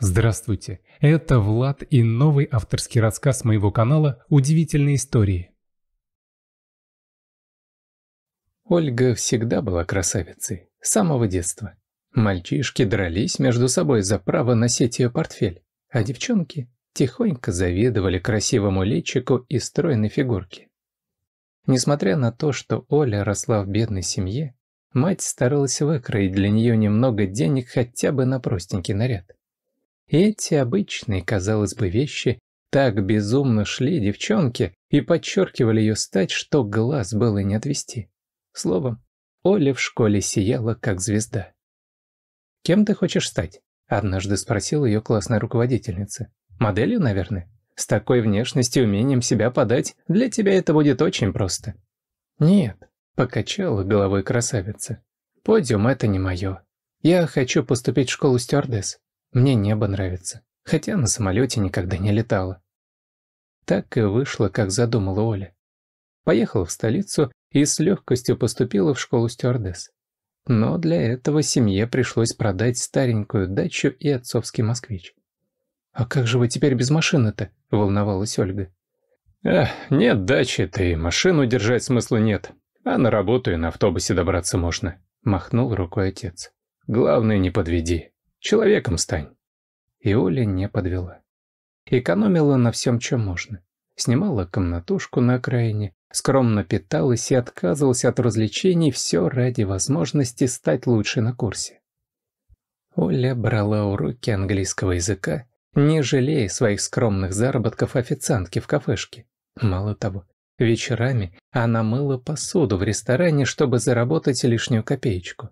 Здравствуйте, это Влад и новый авторский рассказ моего канала «Удивительные истории». Ольга всегда была красавицей, с самого детства. Мальчишки дрались между собой за право носить ее портфель, а девчонки тихонько завидовали красивому личику и стройной фигурке. Несмотря на то, что Оля росла в бедной семье, мать старалась выкроить для нее немного денег хотя бы на простенький наряд. Эти обычные, казалось бы, вещи так безумно шли девчонке и подчеркивали ее стать, что глаз было не отвести. Словом, Оля в школе сияла, как звезда. «Кем ты хочешь стать?» – однажды спросила ее классная руководительница. «Моделью, наверное? С такой внешностью и умением себя подать для тебя это будет очень просто». «Нет», – покачала головой красавица. «Подиум – это не мое. Я хочу поступить в школу стюардесс. Мне небо нравится, хотя на самолете никогда не летала. Так и вышло, как задумала Оля. Поехала в столицу и с легкостью поступила в школу стюардесс. Но для этого семье пришлось продать старенькую дачу и отцовский москвич. «А как же вы теперь без машины-то?» – волновалась Ольга. «Эх, нет дачи-то и машину держать смысла нет. А на работу и на автобусе добраться можно», – махнул рукой отец. «Главное, не подведи». Человеком стань. И Оля не подвела. Экономила на всем, чем можно. Снимала комнатушку на окраине, скромно питалась и отказывалась от развлечений все ради возможности стать лучше на курсе. Оля брала уроки английского языка, не жалея своих скромных заработков официантки в кафешке. Мало того, вечерами она мыла посуду в ресторане, чтобы заработать лишнюю копеечку.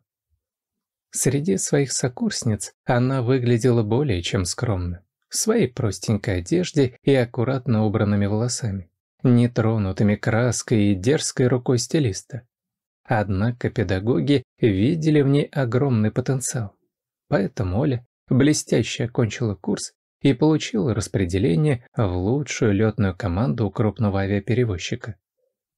Среди своих сокурсниц она выглядела более чем скромно. В своей простенькой одежде и аккуратно убранными волосами, нетронутыми краской и дерзкой рукой стилиста. Однако педагоги видели в ней огромный потенциал. Поэтому Оля блестяще окончила курс и получила распределение в лучшую летную команду у крупного авиаперевозчика.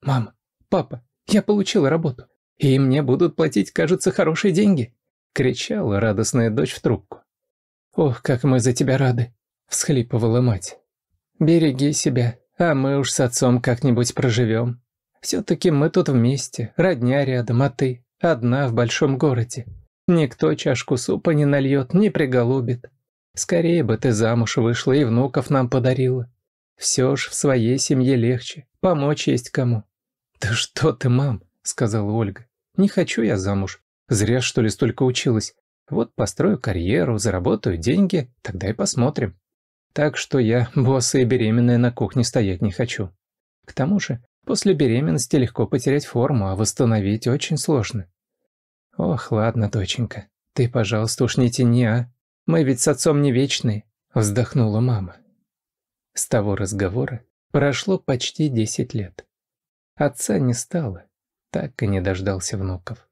«Мама, папа, я получила работу, и мне будут платить, кажется, хорошие деньги», кричала радостная дочь в трубку. «Ох, как мы за тебя рады!» – всхлипывала мать. «Береги себя, а мы уж с отцом как-нибудь проживем. Все-таки мы тут вместе, родня рядом, а ты одна в большом городе. Никто чашку супа не нальет, не приголубит. Скорее бы ты замуж вышла и внуков нам подарила. Все ж в своей семье легче, помочь есть кому». «Да что ты, мам!» – сказала Ольга. «Не хочу я замуж. Зря, что ли, столько училась. Вот построю карьеру, заработаю деньги, тогда и посмотрим. Так что я, босса и беременная, на кухне стоять не хочу. К тому же, после беременности легко потерять форму, а восстановить очень сложно. Ох, ладно, доченька, ты, пожалуйста, уж не тяни, а? Мы ведь с отцом не вечные, вздохнула мама. С того разговора прошло почти десять лет. Отца не стало, так и не дождался внуков.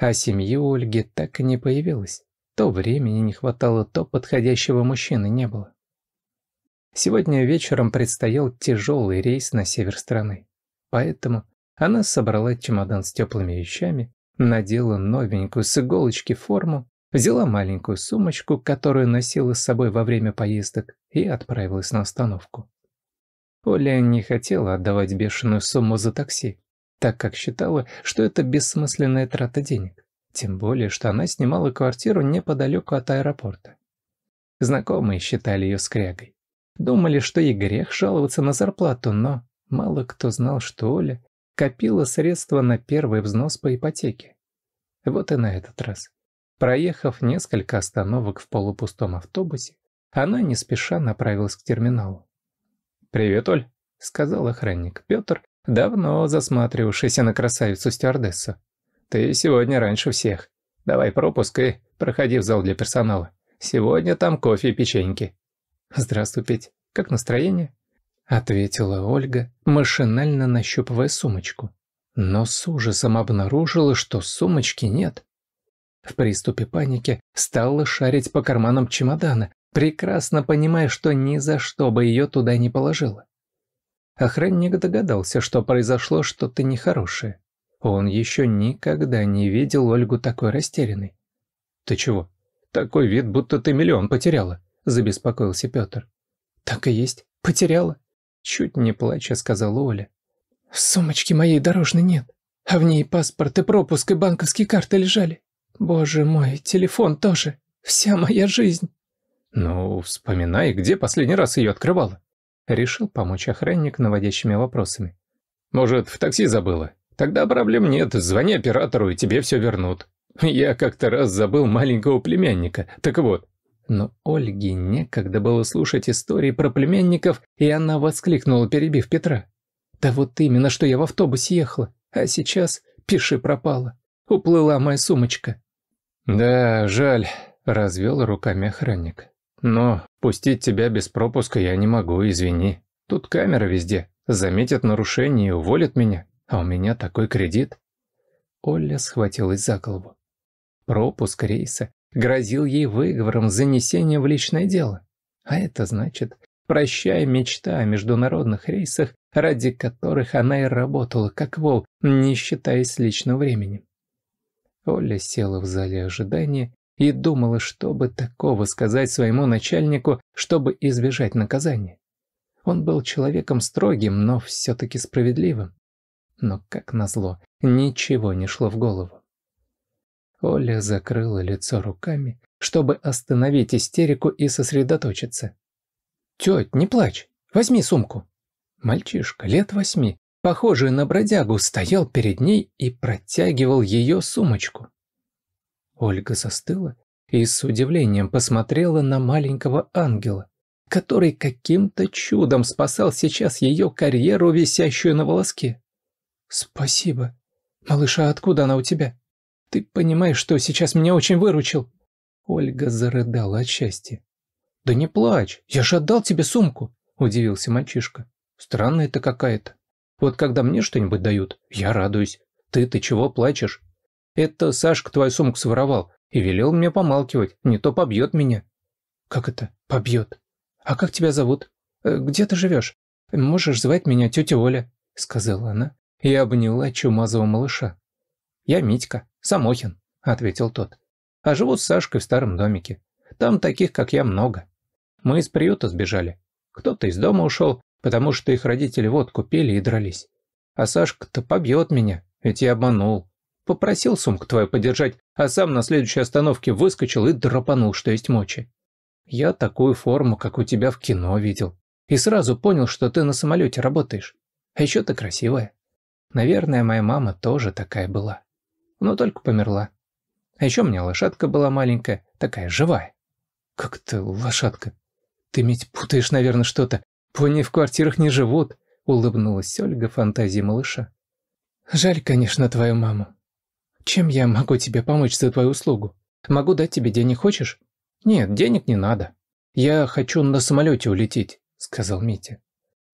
А семьи у Ольги так и не появилось. То времени не хватало, то подходящего мужчины не было. Сегодня вечером предстоял тяжелый рейс на север страны. Поэтому она собрала чемодан с теплыми вещами, надела новенькую с иголочки форму, взяла маленькую сумочку, которую носила с собой во время поездок, и отправилась на остановку. Оля не хотела отдавать бешеную сумму за такси, так как считала, что это бессмысленная трата денег. Тем более, что она снимала квартиру неподалеку от аэропорта. Знакомые считали ее скрягой. Думали, что ей грех жаловаться на зарплату, но мало кто знал, что Оля копила средства на первый взнос по ипотеке. Вот и на этот раз. Проехав несколько остановок в полупустом автобусе, она не спеша направилась к терминалу. «Привет, Оль», — сказал охранник Петр, давно засматривавшийся на красавицу-стюардессу. «Ты сегодня раньше всех. Давай пропуск и проходи в зал для персонала. Сегодня там кофе и печеньки». «Здравствуй, Петь. Как настроение?» Ответила Ольга, машинально нащупывая сумочку. Но с ужасом обнаружила, что сумочки нет. В приступе паники стала шарить по карманам чемодана, прекрасно понимая, что ни за что бы ее туда не положила. Охранник догадался, что произошло что-то нехорошее. Он еще никогда не видел Ольгу такой растерянной. «Ты чего? Такой вид, будто ты миллион потеряла», – забеспокоился Петр. «Так и есть. Потеряла». Чуть не плача, сказала Оля. «В сумочке моей дорожной нет, а в ней паспорт и пропуск и банковские карты лежали. Боже мой, телефон тоже. Вся моя жизнь». «Ну, вспоминай, где последний раз ее открывала?» Решил помочь охранник наводящими вопросами. «Может, в такси забыла? Тогда проблем нет, звони оператору, и тебе все вернут. Я как-то раз забыл маленького племянника, так вот, но Ольге некогда было слушать истории про племянников, и она воскликнула, перебив Петра. «Да вот именно, что я в автобусе ехала, а сейчас пиши пропала. Уплыла моя сумочка». «Да, жаль», – развел руками охранник. «Но пустить тебя без пропуска я не могу, извини. Тут камера везде. Заметят нарушение и уволят меня, а у меня такой кредит». Оля схватилась за голову. Пропуск рейса грозил ей выговором занесения в личное дело. А это значит, прощая мечта о международных рейсах, ради которых она и работала как вол, не считаясь личным временем. Оля села в зале ожидания и думала, что бы такого сказать своему начальнику, чтобы избежать наказания. Он был человеком строгим, но все-таки справедливым. Но, как назло, ничего не шло в голову. Оля закрыла лицо руками, чтобы остановить истерику и сосредоточиться. «Теть, не плачь, возьми сумку». Мальчишка лет восьми, похожий на бродягу, стоял перед ней и протягивал ее сумочку. Ольга застыла и с удивлением посмотрела на маленького ангела, который каким-то чудом спасал сейчас ее карьеру, висящую на волоске. «Спасибо. Малыша, откуда она у тебя?» Ты понимаешь, что сейчас меня очень выручил?» Ольга зарыдала от счастья. «Да не плачь, я же отдал тебе сумку», – удивился мальчишка. «Странная это какая-то. Вот когда мне что-нибудь дают, я радуюсь. Ты-ты чего плачешь? Это Сашка твою сумку своровал и велел мне помалкивать, не то побьет меня». «Как это? Побьет? А как тебя зовут? Э, где ты живешь? Можешь звать меня тетя Оля», – сказала она и обняла чумазого малыша. «Я Митька, Самохин», — ответил тот. «А живу с Сашкой в старом домике. Там таких, как я, много. Мы из приюта сбежали. Кто-то из дома ушел, потому что их родители водку пили и дрались. А Сашка-то побьет меня, ведь я обманул. Попросил сумку твою подержать, а сам на следующей остановке выскочил и драпанул, что есть мочи. Я такую форму, как у тебя в кино видел. И сразу понял, что ты на самолете работаешь. А еще ты красивая. Наверное, моя мама тоже такая была но только померла. А еще у меня лошадка была маленькая, такая живая. Как ты лошадка? Ты ведь путаешь, наверное, что-то. Пони в квартирах не живут, улыбнулась Ольга фантазии малыша. Жаль, конечно, твою маму. Чем я могу тебе помочь за твою услугу? Могу дать тебе денег, хочешь? Нет, денег не надо. Я хочу на самолете улететь, сказал Митя.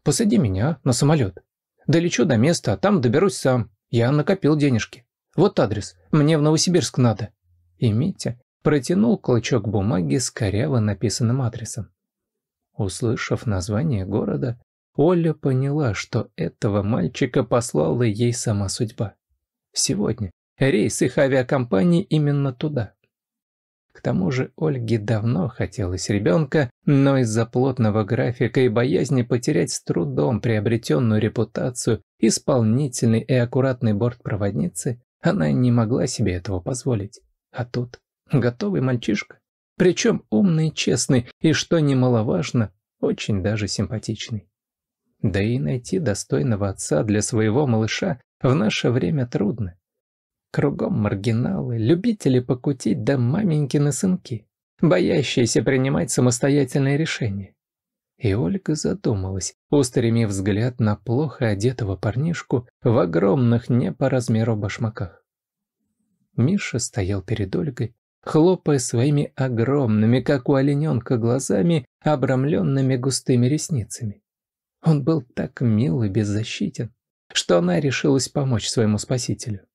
Посади меня на самолет. Долечу до места, а там доберусь сам. Я накопил денежки. Вот адрес, мне в Новосибирск надо». И Митя протянул клочок бумаги с коряво написанным адресом. Услышав название города, Оля поняла, что этого мальчика послала ей сама судьба. Сегодня рейс их авиакомпании именно туда. К тому же Ольге давно хотелось ребенка, но из-за плотного графика и боязни потерять с трудом приобретенную репутацию исполнительной и аккуратной бортпроводницы, она не могла себе этого позволить. А тут готовый мальчишка. Причем умный, честный и, что немаловажно, очень даже симпатичный. Да и найти достойного отца для своего малыша в наше время трудно. Кругом маргиналы, любители покутить да маменькины сынки, боящиеся принимать самостоятельные решения. И Ольга задумалась, устремив взгляд на плохо одетого парнишку в огромных не по размеру башмаках. Миша стоял перед Ольгой, хлопая своими огромными, как у олененка, глазами, обрамленными густыми ресницами. Он был так мил и беззащитен, что она решилась помочь своему спасителю.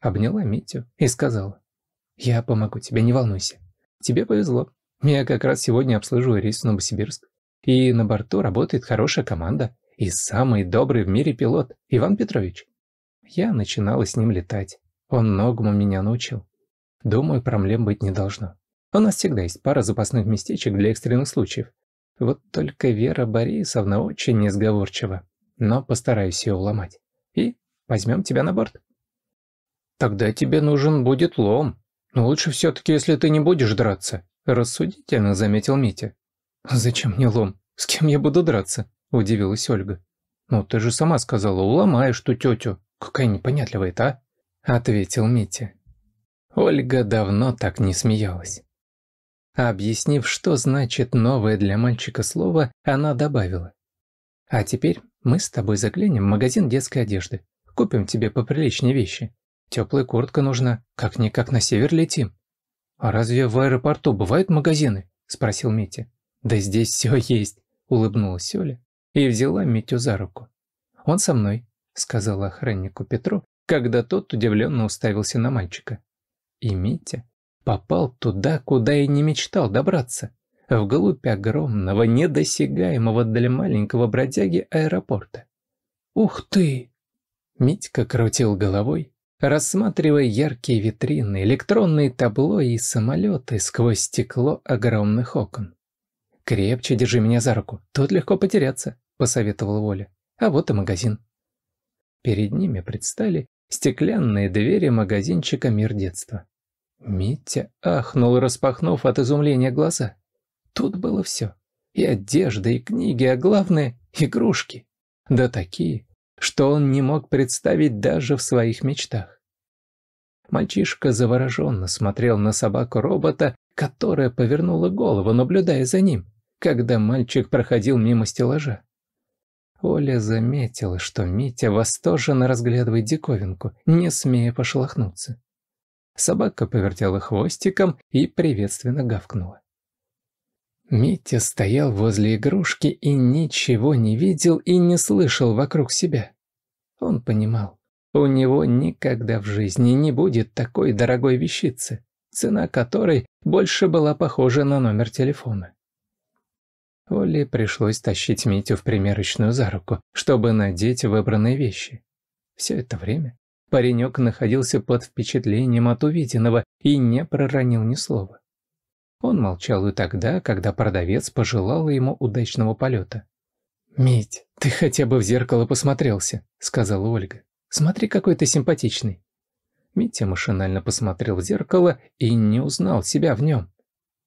Обняла Митю и сказала, «Я помогу тебе, не волнуйся. Тебе повезло. Я как раз сегодня обслуживаю рейс в Новосибирск. И на борту работает хорошая команда и самый добрый в мире пилот Иван Петрович. Я начинала с ним летать. Он многому меня научил. Думаю, проблем быть не должно. У нас всегда есть пара запасных местечек для экстренных случаев. Вот только Вера Борисовна очень несговорчива, но постараюсь ее уломать. И возьмем тебя на борт. Тогда тебе нужен будет лом. Но лучше все-таки, если ты не будешь драться, рассудительно заметил Митя. Зачем мне лом? С кем я буду драться? Удивилась Ольга. Ну, ты же сама сказала, уломаешь ту тетю. Какая непонятливая а? Ответил Митя. Ольга давно так не смеялась. Объяснив, что значит новое для мальчика слово, она добавила. «А теперь мы с тобой заглянем в магазин детской одежды. Купим тебе поприличнее вещи. Теплая куртка нужна, как-никак на север летим». «А разве в аэропорту бывают магазины?» – спросил Митя. «Да здесь все есть», – улыбнулась Оля и взяла Митю за руку. «Он со мной», – сказала охраннику Петру, когда тот удивленно уставился на мальчика. И Митя попал туда, куда и не мечтал добраться, вглубь огромного, недосягаемого для маленького бродяги аэропорта. «Ух ты!» Митька крутил головой, рассматривая яркие витрины, электронные табло и самолеты сквозь стекло огромных окон. «Крепче держи меня за руку, тут легко потеряться», — посоветовала Воля. «А вот и магазин». Перед ними предстали стеклянные двери магазинчика «Мир детства». Митя ахнул, распахнув от изумления глаза. Тут было все. И одежда, и книги, а главное — игрушки. Да такие, что он не мог представить даже в своих мечтах. Мальчишка завороженно смотрел на собаку-робота, которая повернула голову, наблюдая за ним, когда мальчик проходил мимо стеллажа. Оля заметила, что Митя восторженно разглядывает диковинку, не смея пошелохнуться. Собака повертела хвостиком и приветственно гавкнула. Митя стоял возле игрушки и ничего не видел и не слышал вокруг себя. Он понимал, у него никогда в жизни не будет такой дорогой вещицы, цена которой больше была похожа на номер телефона. Оле пришлось тащить Митю в примерочную за руку, чтобы надеть выбранные вещи. Все это время Паренек находился под впечатлением от увиденного и не проронил ни слова. Он молчал и тогда, когда продавец пожелал ему удачного полета. «Мить, ты хотя бы в зеркало посмотрелся», — сказала Ольга. «Смотри, какой ты симпатичный». Митя машинально посмотрел в зеркало и не узнал себя в нем.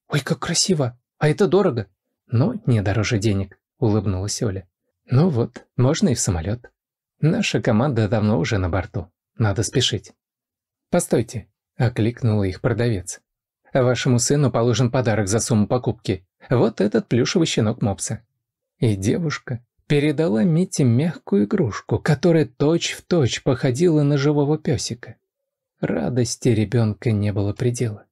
«Ой, как красиво! А это дорого!» «Ну, не дороже денег», — улыбнулась Оля. «Ну вот, можно и в самолет. Наша команда давно уже на борту». Надо спешить. «Постойте», – окликнула их продавец. «Вашему сыну положен подарок за сумму покупки. Вот этот плюшевый щенок мопса». И девушка передала Мите мягкую игрушку, которая точь-в-точь точь походила на живого песика. Радости ребенка не было предела.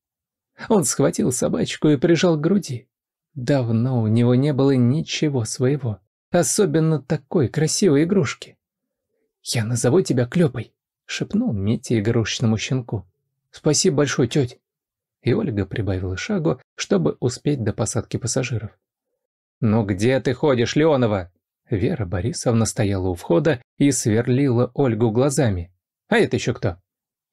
Он схватил собачку и прижал к груди. Давно у него не было ничего своего, особенно такой красивой игрушки. «Я назову тебя Клёпой», шепнул Митя игрушечному щенку. «Спасибо большое, тетя!» И Ольга прибавила шагу, чтобы успеть до посадки пассажиров. «Ну где ты ходишь, Леонова?» Вера Борисовна стояла у входа и сверлила Ольгу глазами. «А это еще кто?»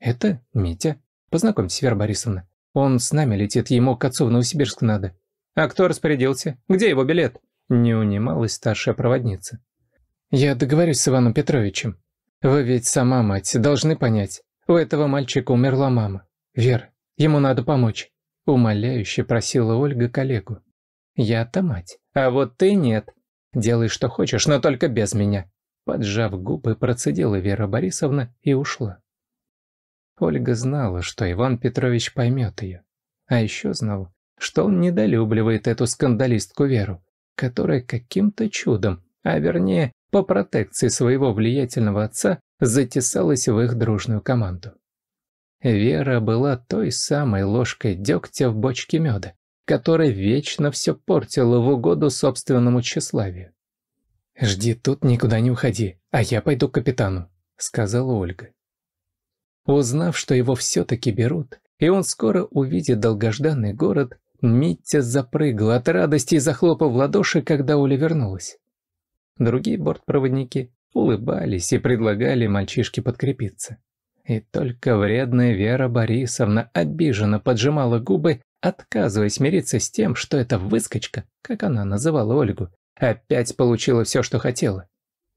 «Это Митя. Познакомьтесь, Вера Борисовна. Он с нами летит, ему к отцу в Новосибирск надо». «А кто распорядился? Где его билет?» Не унималась старшая проводница. «Я договорюсь с Иваном Петровичем. Вы ведь сама мать, должны понять. У этого мальчика умерла мама. Вер, ему надо помочь. Умоляюще просила Ольга коллегу. Я-то мать, а вот ты нет. Делай, что хочешь, но только без меня. Поджав губы, процедила Вера Борисовна и ушла. Ольга знала, что Иван Петрович поймет ее. А еще знала, что он недолюбливает эту скандалистку Веру, которая каким-то чудом, а вернее по протекции своего влиятельного отца затесалась в их дружную команду. Вера была той самой ложкой дегтя в бочке меда, которая вечно все портила в угоду собственному тщеславию. «Жди тут, никуда не уходи, а я пойду к капитану», — сказала Ольга. Узнав, что его все-таки берут, и он скоро увидит долгожданный город, Митя запрыгал от радости и захлопал в ладоши, когда Оля вернулась. Другие бортпроводники улыбались и предлагали мальчишке подкрепиться. И только вредная Вера Борисовна обиженно поджимала губы, отказываясь мириться с тем, что эта выскочка, как она называла Ольгу, опять получила все, что хотела.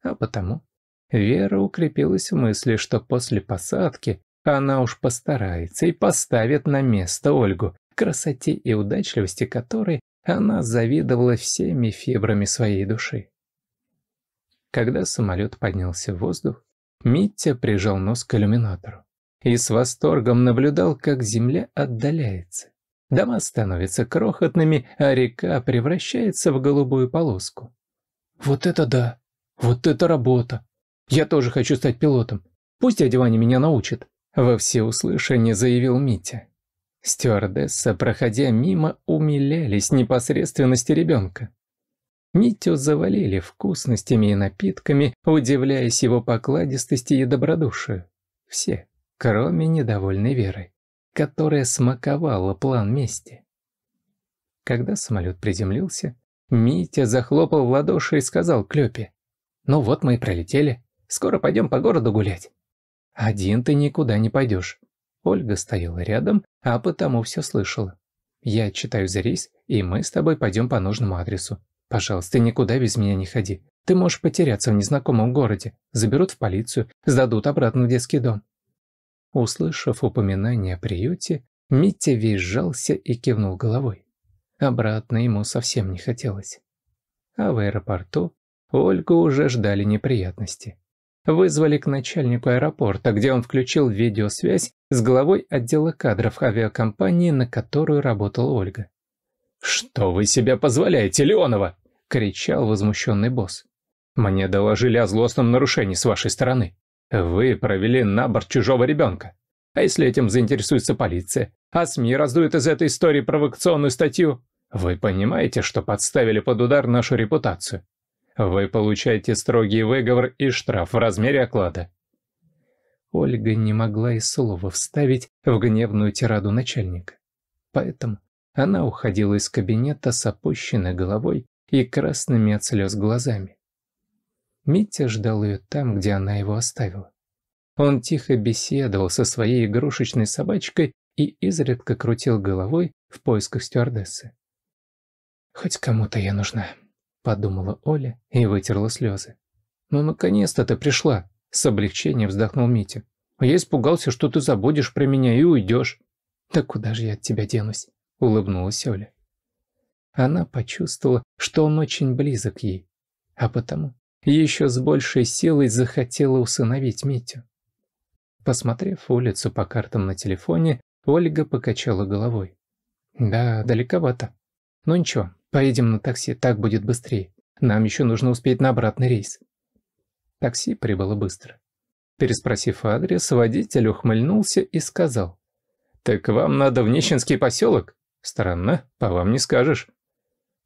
А потому Вера укрепилась в мысли, что после посадки она уж постарается и поставит на место Ольгу, красоте и удачливости которой она завидовала всеми фибрами своей души. Когда самолет поднялся в воздух, Митя прижал нос к иллюминатору и с восторгом наблюдал, как земля отдаляется. Дома становятся крохотными, а река превращается в голубую полоску. «Вот это да! Вот это работа! Я тоже хочу стать пилотом. Пусть дядя Ваня меня научит!» Во всеуслышание заявил Митя. Стюардесса, проходя мимо, умилялись непосредственности ребенка. Митю завалили вкусностями и напитками, удивляясь его покладистости и добродушию. Все, кроме недовольной Веры, которая смаковала план мести. Когда самолет приземлился, Митя захлопал в ладоши и сказал Клёпе, «Ну вот мы и пролетели, скоро пойдем по городу гулять». «Один ты никуда не пойдешь». Ольга стояла рядом, а потому все слышала. «Я читаю за рейс, и мы с тобой пойдем по нужному адресу. Пожалуйста, никуда без меня не ходи. Ты можешь потеряться в незнакомом городе. Заберут в полицию, сдадут обратно в детский дом». Услышав упоминание о приюте, Митя визжался и кивнул головой. Обратно ему совсем не хотелось. А в аэропорту Ольгу уже ждали неприятности вызвали к начальнику аэропорта, где он включил видеосвязь с главой отдела кадров авиакомпании, на которую работала Ольга. «Что вы себе позволяете, Леонова?» – кричал возмущенный босс. «Мне доложили о злостном нарушении с вашей стороны. Вы провели на борт чужого ребенка. А если этим заинтересуется полиция, а СМИ раздуют из этой истории провокационную статью, вы понимаете, что подставили под удар нашу репутацию. Вы получаете строгий выговор и штраф в размере оклада». Ольга не могла и слова вставить в гневную тираду начальника. Поэтому она уходила из кабинета с опущенной головой и красными от слез глазами. Митя ждал ее там, где она его оставила. Он тихо беседовал со своей игрушечной собачкой и изредка крутил головой в поисках стюардессы. «Хоть кому-то я нужна», подумала Оля и вытерла слезы. «Ну, наконец-то ты пришла!» – с облегчением вздохнул Митя. «А я испугался, что ты забудешь про меня и уйдешь». «Да куда же я от тебя денусь?» – улыбнулась Оля. Она почувствовала, что он очень близок ей, а потому еще с большей силой захотела усыновить Митю. Посмотрев улицу по картам на телефоне, Ольга покачала головой. «Да, далековато. Но ничего, Поедем на такси, так будет быстрее. Нам еще нужно успеть на обратный рейс». Такси прибыло быстро. Переспросив адрес, водитель ухмыльнулся и сказал. «Так вам надо в Нищенский поселок? Странно, по вам не скажешь».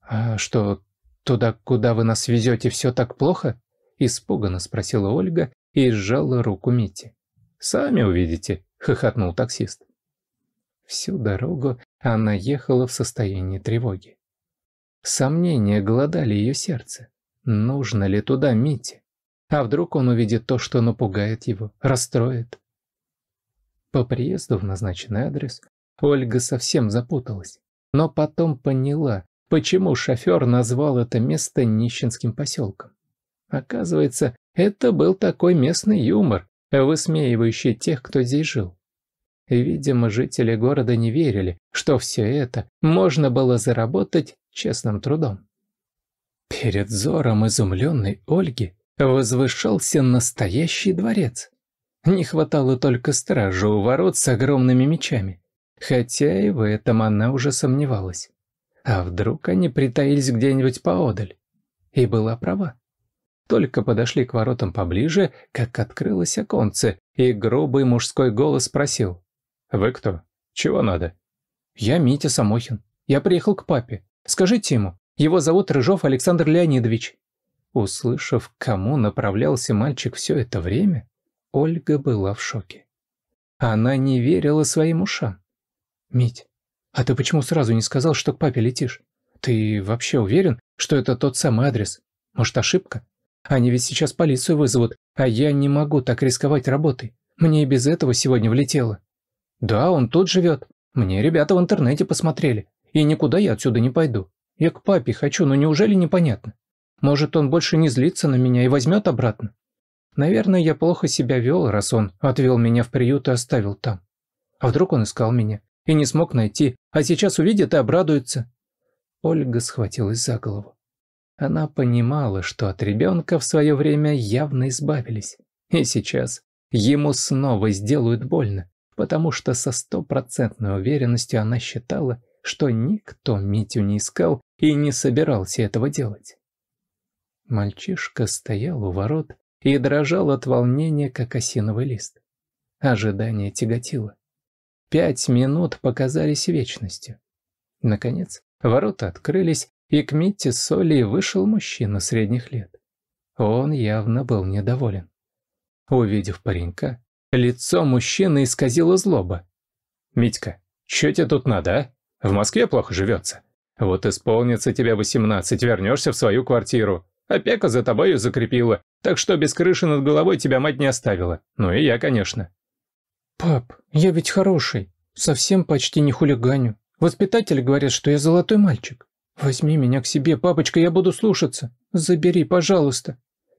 «А что, туда, куда вы нас везете, все так плохо?» Испуганно спросила Ольга и сжала руку Мити. «Сами увидите», — хохотнул таксист. Всю дорогу она ехала в состоянии тревоги. Сомнения голодали ее сердце. Нужно ли туда Мите? А вдруг он увидит то, что напугает его, расстроит? По приезду в назначенный адрес Ольга совсем запуталась, но потом поняла, почему шофер назвал это место нищенским поселком. Оказывается, это был такой местный юмор, высмеивающий тех, кто здесь жил. Видимо, жители города не верили, что все это можно было заработать честным трудом. Перед взором изумленной Ольги возвышался настоящий дворец. Не хватало только стражи у ворот с огромными мечами, хотя и в этом она уже сомневалась. А вдруг они притаились где-нибудь поодаль? И была права. Только подошли к воротам поближе, как открылось оконце, и грубый мужской голос спросил. «Вы кто? Чего надо?» «Я Митя Самохин. Я приехал к папе. Скажите ему, его зовут Рыжов Александр Леонидович». Услышав, кому направлялся мальчик все это время, Ольга была в шоке. Она не верила своим ушам. «Мить, а ты почему сразу не сказал, что к папе летишь? Ты вообще уверен, что это тот самый адрес? Может, ошибка? Они ведь сейчас полицию вызовут, а я не могу так рисковать работой. Мне и без этого сегодня влетело. Да, он тут живет. Мне ребята в интернете посмотрели. И никуда я отсюда не пойду. Я к папе хочу, но неужели непонятно? Может, он больше не злится на меня и возьмет обратно? Наверное, я плохо себя вел, раз он отвел меня в приют и оставил там. А вдруг он искал меня и не смог найти, а сейчас увидит и обрадуется? Ольга схватилась за голову. Она понимала, что от ребенка в свое время явно избавились. И сейчас ему снова сделают больно, потому что со стопроцентной уверенностью она считала, что никто Митю не искал и не собирался этого делать. Мальчишка стоял у ворот и дрожал от волнения, как осиновый лист. Ожидание тяготило. Пять минут показались вечностью. Наконец, ворота открылись, и к Митте с Олей вышел мужчина средних лет. Он явно был недоволен. Увидев паренька, лицо мужчины исказило злоба. «Митька, что тебе тут надо, а? В Москве плохо живется. Вот исполнится тебе восемнадцать, вернешься в свою квартиру. Опека за тобою закрепила, так что без крыши над головой тебя мать не оставила. Ну и я, конечно». «Пап, я ведь хороший, совсем почти не хулиганю. Воспитатели говорят, что я золотой мальчик. Возьми меня к себе, папочка, я буду слушаться. Забери, пожалуйста».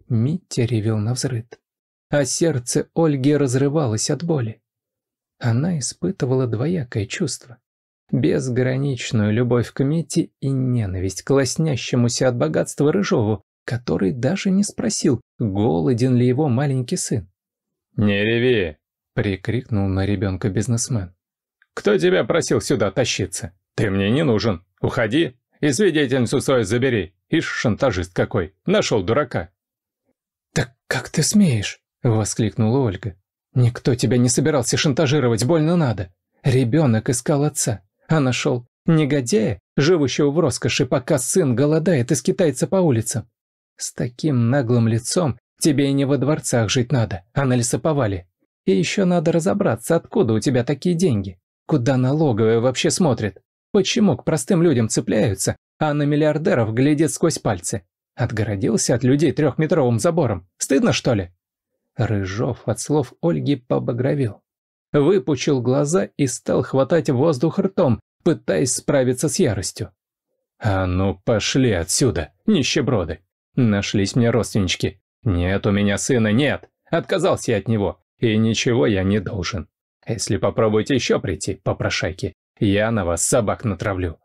Митя ревел на взрыд. А сердце Ольги разрывалось от боли. Она испытывала двоякое чувство. Безграничную любовь к Мите и ненависть к лоснящемуся от богатства Рыжову, который даже не спросил, голоден ли его маленький сын. «Не реви!» – прикрикнул на ребенка бизнесмен. «Кто тебя просил сюда тащиться? Ты мне не нужен. Уходи и свидетельницу свою забери. Ишь, шантажист какой. Нашел дурака». «Так как ты смеешь?» – воскликнула Ольга. «Никто тебя не собирался шантажировать, больно надо. Ребенок искал отца, а нашел негодяя, живущего в роскоши, пока сын голодает и скитается по улицам. С таким наглым лицом тебе и не во дворцах жить надо, а на лесоповале. И еще надо разобраться, откуда у тебя такие деньги. Куда налоговая вообще смотрит? Почему к простым людям цепляются, а на миллиардеров глядит сквозь пальцы? Отгородился от людей трехметровым забором. Стыдно, что ли? Рыжов от слов Ольги побагровел. Выпучил глаза и стал хватать воздух ртом, пытаясь справиться с яростью. «А ну, пошли отсюда, нищеброды! Нашлись мне родственнички. Нет у меня сына, нет. Отказался я от него. И ничего я не должен. Если попробуете еще прийти, попрошайки, я на вас собак натравлю.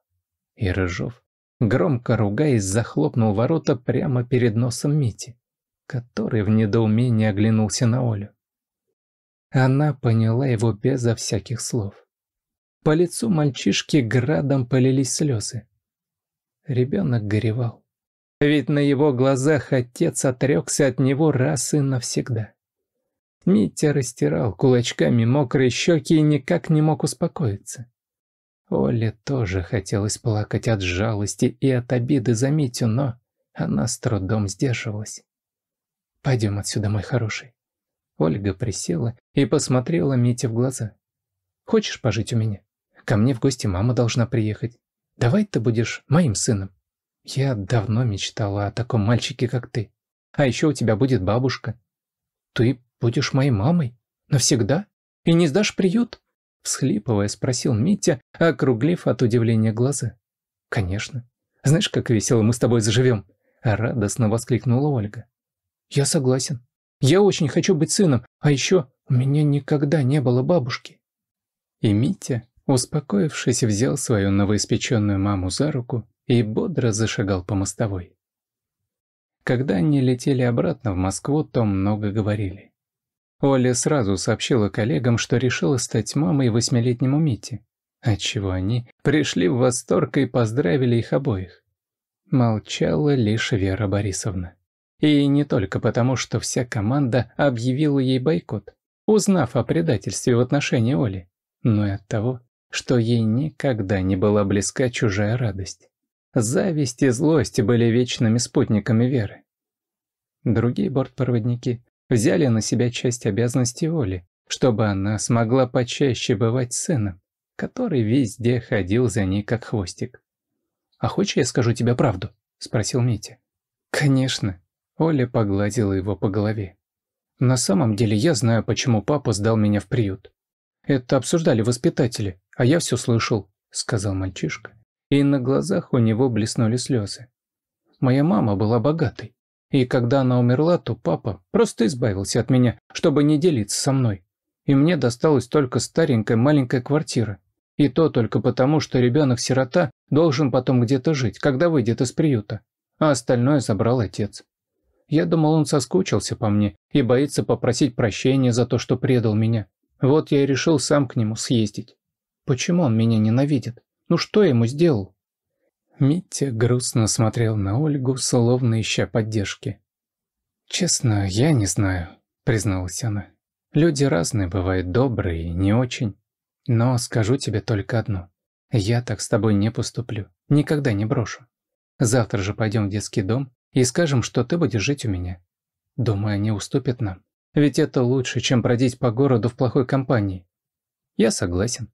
И Рыжов, громко ругаясь, захлопнул ворота прямо перед носом Мити, который в недоумении оглянулся на Олю. Она поняла его безо всяких слов. По лицу мальчишки градом полились слезы. Ребенок горевал. Ведь на его глазах отец отрекся от него раз и навсегда. Митя растирал кулачками мокрые щеки и никак не мог успокоиться. Оле тоже хотелось плакать от жалости и от обиды за Митю, но она с трудом сдерживалась. «Пойдем отсюда, мой хороший». Ольга присела и посмотрела Мите в глаза. «Хочешь пожить у меня? Ко мне в гости мама должна приехать. Давай ты будешь моим сыном. Я давно мечтала о таком мальчике, как ты. А еще у тебя будет бабушка. Ты будешь моей мамой? Навсегда? И не сдашь приют? Всхлипывая, спросил Митя, округлив от удивления глаза. Конечно. Знаешь, как весело мы с тобой заживем? Радостно воскликнула Ольга. Я согласен. Я очень хочу быть сыном, а еще у меня никогда не было бабушки. И Митя, успокоившись, взял свою новоиспеченную маму за руку и бодро зашагал по мостовой. Когда они летели обратно в Москву, то много говорили. Оля сразу сообщила коллегам, что решила стать мамой восьмилетнему Мите, отчего они пришли в восторг и поздравили их обоих. Молчала лишь Вера Борисовна. И не только потому, что вся команда объявила ей бойкот, узнав о предательстве в отношении Оли, но и от того, что ей никогда не была близка чужая радость. Зависть и злость были вечными спутниками Веры. Другие бортпроводники взяли на себя часть обязанностей Оли, чтобы она смогла почаще бывать сыном, который везде ходил за ней как хвостик. «А хочешь, я скажу тебе правду?» – спросил Митя. «Конечно». Оля погладила его по голове. На самом деле я знаю, почему папа сдал меня в приют. Это обсуждали воспитатели, а я все слышал», — сказал мальчишка. И на глазах у него блеснули слезы. «Моя мама была богатой. И когда она умерла, то папа просто избавился от меня, чтобы не делиться со мной. И мне досталась только старенькая маленькая квартира. И то только потому, что ребенок-сирота должен потом где-то жить, когда выйдет из приюта. А остальное забрал отец. Я думал, он соскучился по мне и боится попросить прощения за то, что предал меня. Вот я и решил сам к нему съездить. Почему он меня ненавидит? Ну что я ему сделал? Митя грустно смотрел на Ольгу, словно ища поддержки. «Честно, я не знаю», — призналась она. «Люди разные, бывают добрые и не очень. Но скажу тебе только одно. Я так с тобой не поступлю. Никогда не брошу. Завтра же пойдем в детский дом и скажем, что ты будешь жить у меня. Думаю, они уступят нам. Ведь это лучше, чем бродить по городу в плохой компании. Я согласен.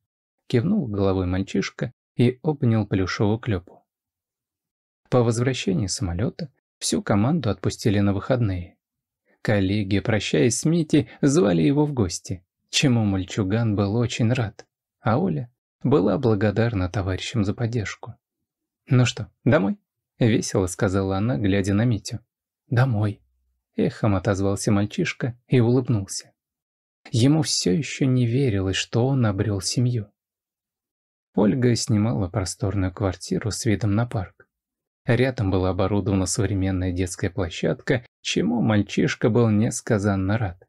Кивнул головой мальчишка и обнял плюшевую клёпу. По возвращении самолета всю команду отпустили на выходные. Коллеги, прощаясь с Митей, звали его в гости, чему мальчуган был очень рад, а Оля была благодарна товарищам за поддержку. «Ну что, домой?» — весело сказала она, глядя на Митю. «Домой», — эхом отозвался мальчишка и улыбнулся. Ему все еще не верилось, что он обрел семью. Ольга снимала просторную квартиру с видом на парк. Рядом была оборудована современная детская площадка, чему мальчишка был несказанно рад.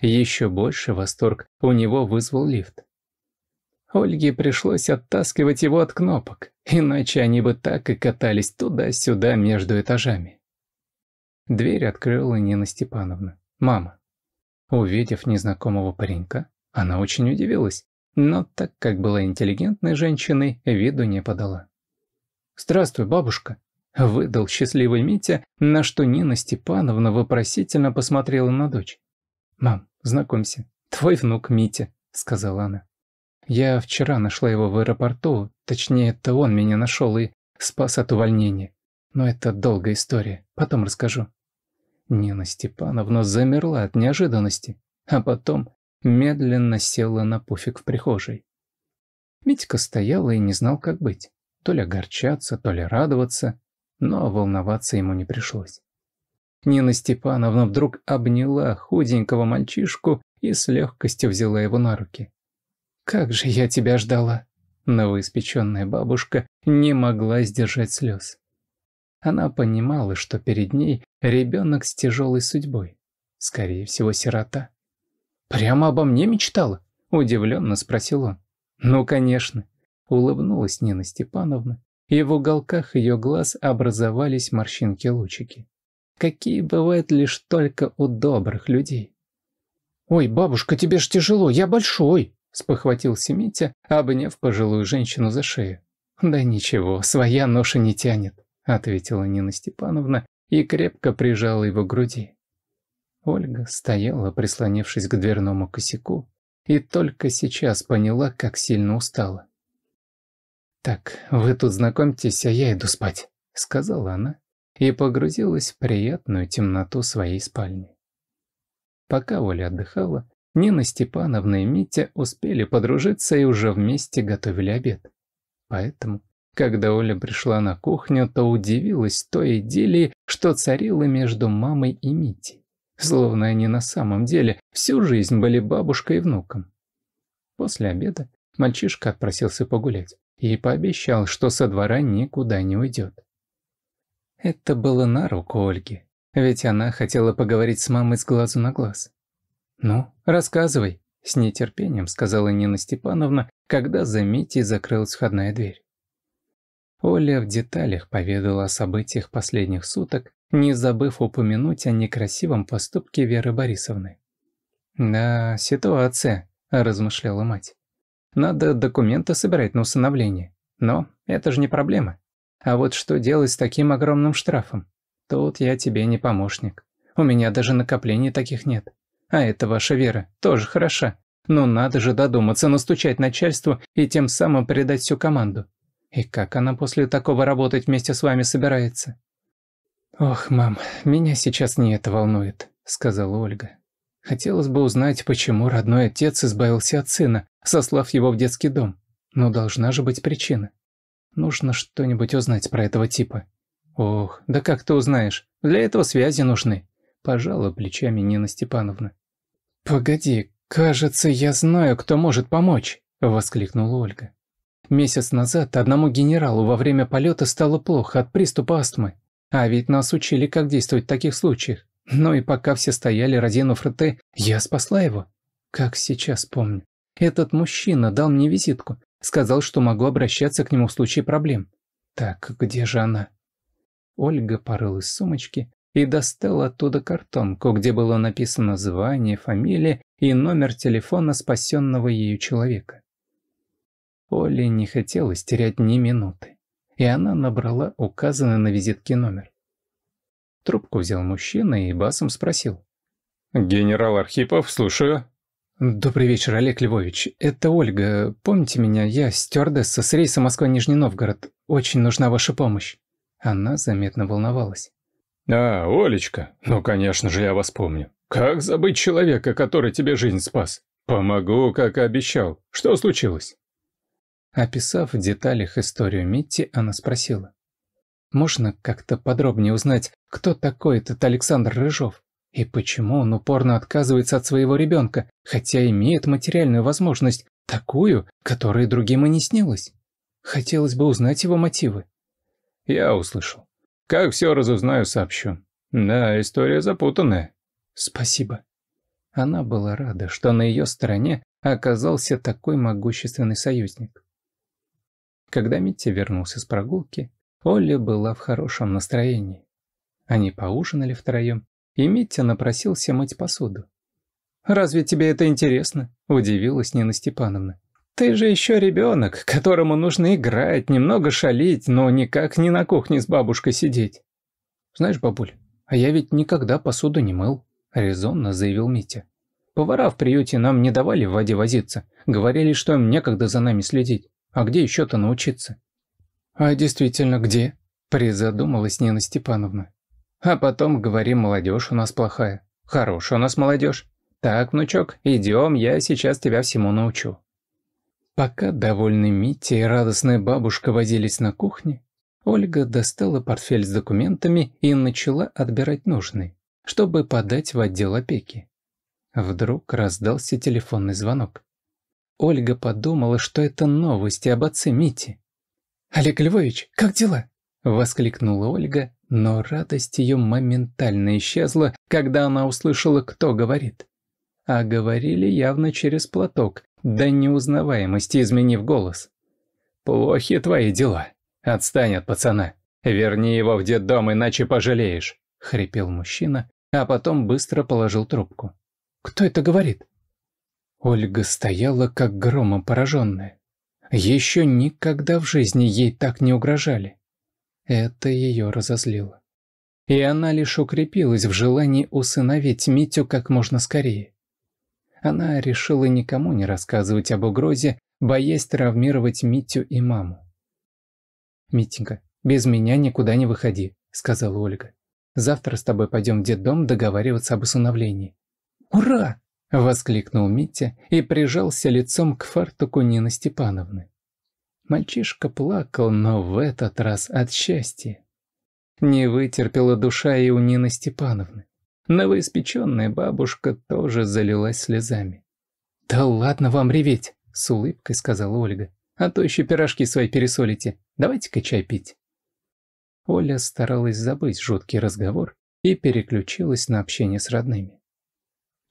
Еще больше восторг у него вызвал лифт. Ольге пришлось оттаскивать его от кнопок, иначе они бы так и катались туда-сюда между этажами. Дверь открыла Нина Степановна, мама. Увидев незнакомого паренька, она очень удивилась, но так как была интеллигентной женщиной, виду не подала. «Здравствуй, бабушка», Выдал счастливый Митя, на что Нина Степановна вопросительно посмотрела на дочь. «Мам, знакомься, твой внук Митя», — сказала она. «Я вчера нашла его в аэропорту, точнее, это он меня нашел и спас от увольнения. Но это долгая история, потом расскажу». Нина Степановна замерла от неожиданности, а потом медленно села на пуфик в прихожей. Митька стоял и не знал, как быть. То ли огорчаться, то ли радоваться но волноваться ему не пришлось. Нина Степановна вдруг обняла худенького мальчишку и с легкостью взяла его на руки. «Как же я тебя ждала!» Новоиспеченная бабушка не могла сдержать слез. Она понимала, что перед ней ребенок с тяжелой судьбой. Скорее всего, сирота. «Прямо обо мне мечтала?» – удивленно спросил он. «Ну, конечно», – улыбнулась Нина Степановна и в уголках ее глаз образовались морщинки-лучики. Какие бывают лишь только у добрых людей. «Ой, бабушка, тебе ж тяжело, я большой!» – спохватился Митя, обняв пожилую женщину за шею. «Да ничего, своя ноша не тянет», – ответила Нина Степановна и крепко прижала его к груди. Ольга стояла, прислонившись к дверному косяку, и только сейчас поняла, как сильно устала. «Так, вы тут знакомьтесь, а я иду спать», — сказала она и погрузилась в приятную темноту своей спальни. Пока Оля отдыхала, Нина Степановна и Митя успели подружиться и уже вместе готовили обед. Поэтому, когда Оля пришла на кухню, то удивилась той идиллии, что царила между мамой и Митей. Словно они на самом деле всю жизнь были бабушкой и внуком. После обеда мальчишка отпросился погулять и пообещал, что со двора никуда не уйдет. Это было на руку Ольге, ведь она хотела поговорить с мамой с глазу на глаз. «Ну, рассказывай», — с нетерпением сказала Нина Степановна, когда за Митей закрылась входная дверь. Оля в деталях поведала о событиях последних суток, не забыв упомянуть о некрасивом поступке Веры Борисовны. «Да, ситуация», – размышляла мать. Надо документы собирать на усыновление. Но это же не проблема. А вот что делать с таким огромным штрафом? Тут я тебе не помощник. У меня даже накоплений таких нет. А это ваша вера тоже хороша. Но надо же додуматься настучать начальству и тем самым передать всю команду. И как она после такого работать вместе с вами собирается? «Ох, мам, меня сейчас не это волнует», — сказала Ольга. Хотелось бы узнать, почему родной отец избавился от сына, сослав его в детский дом. Но должна же быть причина. Нужно что-нибудь узнать про этого типа. Ох, да как ты узнаешь? Для этого связи нужны. Пожала плечами Нина Степановна. Погоди, кажется, я знаю, кто может помочь, воскликнула Ольга. Месяц назад одному генералу во время полета стало плохо от приступа астмы. А ведь нас учили, как действовать в таких случаях. Но и пока все стояли, разинув рты, я спасла его. Как сейчас помню. Этот мужчина дал мне визитку. Сказал, что могу обращаться к нему в случае проблем. Так, где же она? Ольга порылась в сумочке и достала оттуда картонку, где было написано звание, фамилия и номер телефона спасенного ею человека. Оле не хотелось терять ни минуты, и она набрала указанный на визитке номер. Трубку взял мужчина и басом спросил. «Генерал Архипов, слушаю». «Добрый вечер, Олег Львович. Это Ольга. Помните меня? Я стюардесса с рейса Москва-Нижний Новгород. Очень нужна ваша помощь». Она заметно волновалась. «А, Олечка, ну, конечно же, я вас помню. Как забыть человека, который тебе жизнь спас? Помогу, как и обещал. Что случилось?» Описав в деталях историю Митти, она спросила. «Можно как-то подробнее узнать, кто такой этот Александр Рыжов? И почему он упорно отказывается от своего ребенка, хотя имеет материальную возможность, такую, которая другим и не снилась? Хотелось бы узнать его мотивы». «Я услышал. Как все разузнаю, сообщу. Да, история запутанная». «Спасибо». Она была рада, что на ее стороне оказался такой могущественный союзник. Когда Митти вернулся с прогулки, Олли была в хорошем настроении. Они поужинали втроем, и Митя напросился мыть посуду. «Разве тебе это интересно?» – удивилась Нина Степановна. «Ты же еще ребенок, которому нужно играть, немного шалить, но никак не на кухне с бабушкой сидеть». «Знаешь, бабуль, а я ведь никогда посуду не мыл», – резонно заявил Митя. «Повара в приюте нам не давали в воде возиться, говорили, что им некогда за нами следить. А где еще-то научиться? А действительно, где? Призадумалась Нина Степановна. А потом говорим, молодежь у нас плохая. Хорошая у нас молодежь. Так, внучок, идем, я сейчас тебя всему научу. Пока довольный Митя и радостная бабушка возились на кухне, Ольга достала портфель с документами и начала отбирать нужный, чтобы подать в отдел опеки. Вдруг раздался телефонный звонок. Ольга подумала, что это новости об отце Мити. «Олег Львович, как дела?» – воскликнула Ольга, но радость ее моментально исчезла, когда она услышала, кто говорит. А говорили явно через платок, до неузнаваемости изменив голос. «Плохи твои дела. Отстань от пацана. Верни его в детдом, иначе пожалеешь», – хрипел мужчина, а потом быстро положил трубку. «Кто это говорит?» Ольга стояла как громом пораженная. Еще никогда в жизни ей так не угрожали. Это ее разозлило. И она лишь укрепилась в желании усыновить Митю как можно скорее. Она решила никому не рассказывать об угрозе, боясь травмировать Митю и маму. «Митенька, без меня никуда не выходи», — сказала Ольга. «Завтра с тобой пойдем в детдом договариваться об усыновлении». «Ура!» Воскликнул Митя и прижался лицом к фартуку Нины Степановны. Мальчишка плакал, но в этот раз от счастья. Не вытерпела душа и у Нины Степановны. Новоиспеченная бабушка тоже залилась слезами. «Да ладно вам реветь!» — с улыбкой сказала Ольга. «А то еще пирожки свои пересолите. Давайте-ка чай пить». Оля старалась забыть жуткий разговор и переключилась на общение с родными.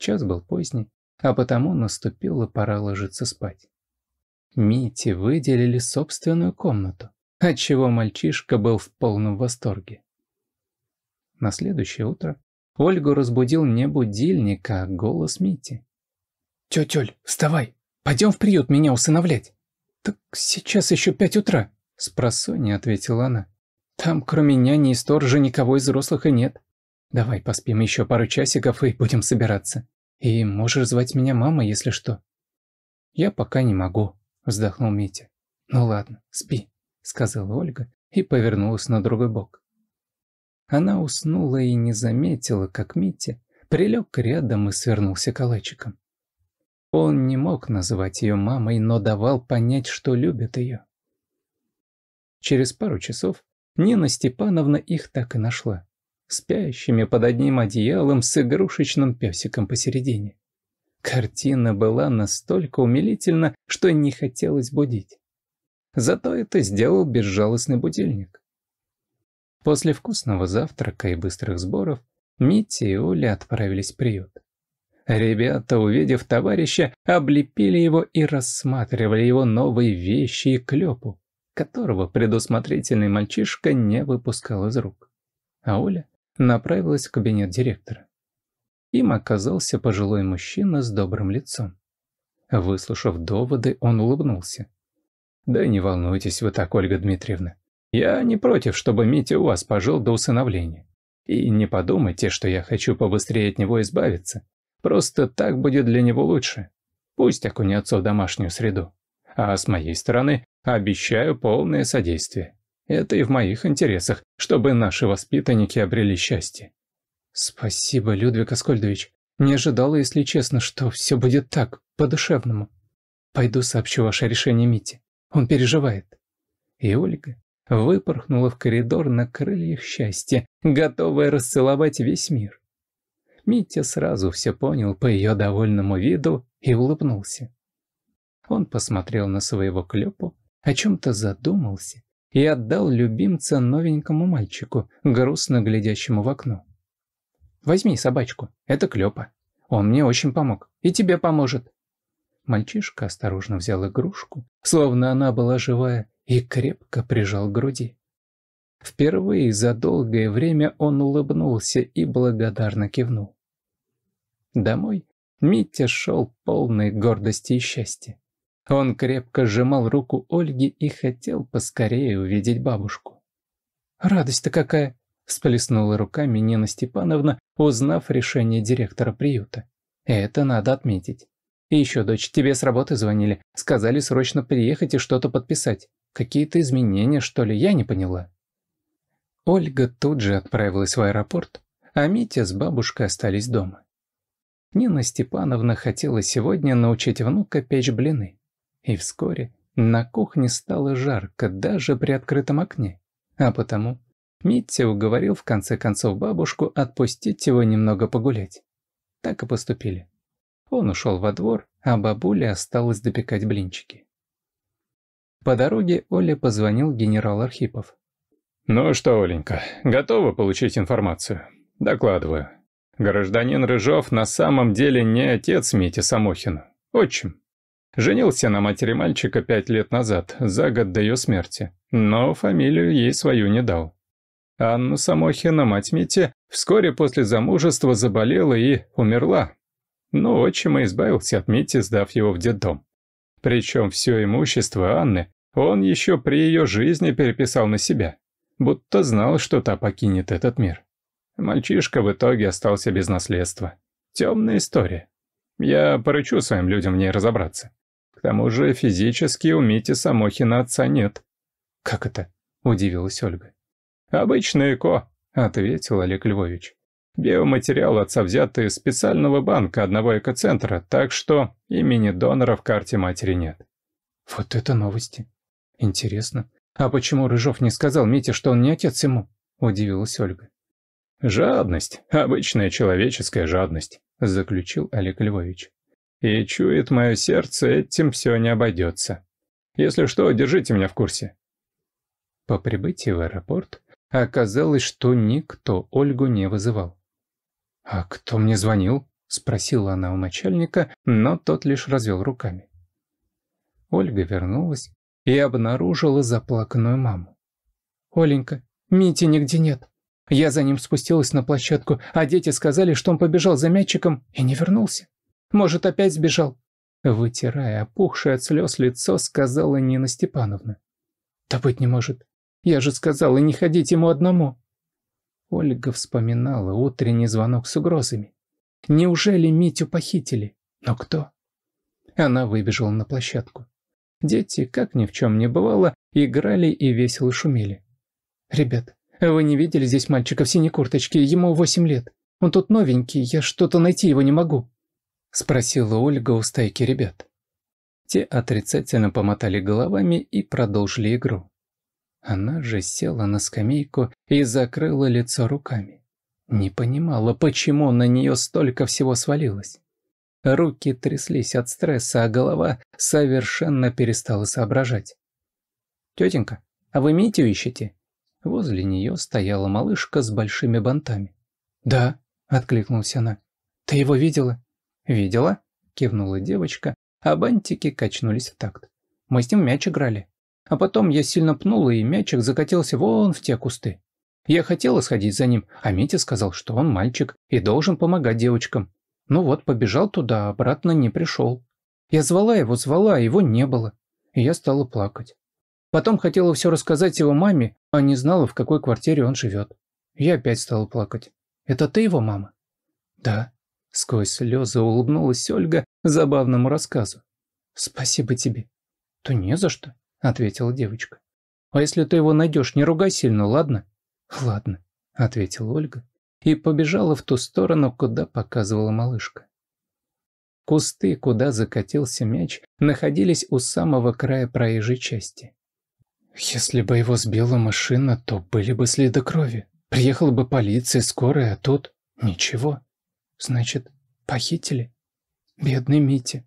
Час был поздний, а потому наступила пора ложиться спать. Мите выделили собственную комнату, отчего мальчишка был в полном восторге. На следующее утро Ольгу разбудил не будильник, а голос Мити. «Тетель, вставай! Пойдем в приют меня усыновлять!» «Так сейчас еще пять утра!» — спросонья ответила она. «Там кроме няни и сторожа никого из взрослых и нет. Давай поспим еще пару часиков и будем собираться. И можешь звать меня мама, если что. Я пока не могу, вздохнул Митя. Ну ладно, спи, сказала Ольга и повернулась на другой бок. Она уснула и не заметила, как Митя прилег рядом и свернулся калачиком. Он не мог называть ее мамой, но давал понять, что любит ее. Через пару часов Нина Степановна их так и нашла, спящими под одним одеялом с игрушечным песиком посередине. Картина была настолько умилительна, что не хотелось будить. Зато это сделал безжалостный будильник. После вкусного завтрака и быстрых сборов Митя и Оля отправились в приют. Ребята, увидев товарища, облепили его и рассматривали его новые вещи и клепу, которого предусмотрительный мальчишка не выпускал из рук. А Оля направилась в кабинет директора. Им оказался пожилой мужчина с добрым лицом. Выслушав доводы, он улыбнулся. «Да не волнуйтесь вы так, Ольга Дмитриевна. Я не против, чтобы Митя у вас пожил до усыновления. И не подумайте, что я хочу побыстрее от него избавиться. Просто так будет для него лучше. Пусть окунется в домашнюю среду. А с моей стороны обещаю полное содействие. Это и в моих интересах, чтобы наши воспитанники обрели счастье. Спасибо, Людвиг Аскольдович. Не ожидала, если честно, что все будет так, по-душевному. Пойду сообщу ваше решение Мите. Он переживает. И Ольга выпорхнула в коридор на крыльях счастья, готовая расцеловать весь мир. Митя сразу все понял по ее довольному виду и улыбнулся. Он посмотрел на своего клепу, о чем-то задумался и отдал любимца новенькому мальчику, грустно глядящему в окно. «Возьми собачку, это Клёпа. Он мне очень помог, и тебе поможет». Мальчишка осторожно взял игрушку, словно она была живая, и крепко прижал к груди. Впервые за долгое время он улыбнулся и благодарно кивнул. Домой Митя шел полной гордости и счастья. Он крепко сжимал руку Ольги и хотел поскорее увидеть бабушку. «Радость-то какая!» – всплеснула руками Нина Степановна, узнав решение директора приюта. «Это надо отметить. И еще, дочь, тебе с работы звонили, сказали срочно приехать и что-то подписать. Какие-то изменения, что ли, я не поняла». Ольга тут же отправилась в аэропорт, а Митя с бабушкой остались дома. Нина Степановна хотела сегодня научить внука печь блины. И вскоре на кухне стало жарко даже при открытом окне. А потому Митя уговорил в конце концов бабушку отпустить его немного погулять. Так и поступили. Он ушел во двор, а бабуля осталась допекать блинчики. По дороге Оля позвонил генерал Архипов. «Ну что, Оленька, готова получить информацию? Докладываю. Гражданин Рыжов на самом деле не отец Мити Самохина, отчим. Женился на матери мальчика пять лет назад, за год до ее смерти, но фамилию ей свою не дал. Анна Самохина, мать Мити, вскоре после замужества заболела и умерла. Но отчим избавился от Мити, сдав его в детдом. Причем все имущество Анны он еще при ее жизни переписал на себя, будто знал, что та покинет этот мир. Мальчишка в итоге остался без наследства. Темная история. Я поручу своим людям в ней разобраться. К тому же физически у Мити Самохина отца нет. «Как это?» – удивилась Ольга. «Обычное ЭКО», – ответил Олег Львович. «Биоматериал отца взяты из специального банка одного экоцентра, так что имени донора в карте матери нет». «Вот это новости. Интересно. А почему Рыжов не сказал Мите, что он не отец ему?» – удивилась Ольга. «Жадность, обычная человеческая жадность», – заключил Олег Львович. И чует мое сердце, этим все не обойдется. Если что, держите меня в курсе. По прибытии в аэропорт оказалось, что никто Ольгу не вызывал. «А кто мне звонил?» – спросила она у начальника, но тот лишь развел руками. Ольга вернулась и обнаружила заплаканную маму. «Оленька, Мити нигде нет. Я за ним спустилась на площадку, а дети сказали, что он побежал за мячиком и не вернулся. Может, опять сбежал?» Вытирая опухшее от слез лицо, сказала Нина Степановна. «Да быть не может. Я же сказала не ходить ему одному». Ольга вспоминала утренний звонок с угрозами. Неужели Митю похитили? Но кто? Она выбежала на площадку. Дети, как ни в чем не бывало, играли и весело шумели. «Ребят, вы не видели здесь мальчика в синей курточке? Ему восемь лет. Он тут новенький, я что-то найти его не могу», – спросила Ольга у стайки ребят. Те отрицательно помотали головами и продолжили игру. Она же села на скамейку и закрыла лицо руками. Не понимала, почему на нее столько всего свалилось. Руки тряслись от стресса, а голова совершенно перестала соображать. «Тетенька, а вы Митю ищете?» Возле нее стояла малышка с большими бантами. «Да», — откликнулась она. «Ты его видела?» «Видела?» — кивнула девочка а бантики качнулись в такт. Мы с ним мяч играли. А потом я сильно пнула, и мячик закатился вон в те кусты. Я хотела сходить за ним, а Митя сказал, что он мальчик и должен помогать девочкам. Ну вот, побежал туда, обратно не пришел. Я звала его, звала, его не было. И я стала плакать. Потом хотела все рассказать его маме, а не знала, в какой квартире он живет. Я опять стала плакать. «Это ты его мама?» «Да». Сквозь слезы улыбнулась Ольга забавному рассказу. «Спасибо тебе». «То не за что», — ответила девочка. «А если ты его найдешь, не ругай сильно, ладно?» «Ладно», — ответила Ольга и побежала в ту сторону, куда показывала малышка. Кусты, куда закатился мяч, находились у самого края проезжей части. «Если бы его сбила машина, то были бы следы крови. Приехала бы полиция, скорая, а тут ничего. Значит, похитили? Бедный Митя.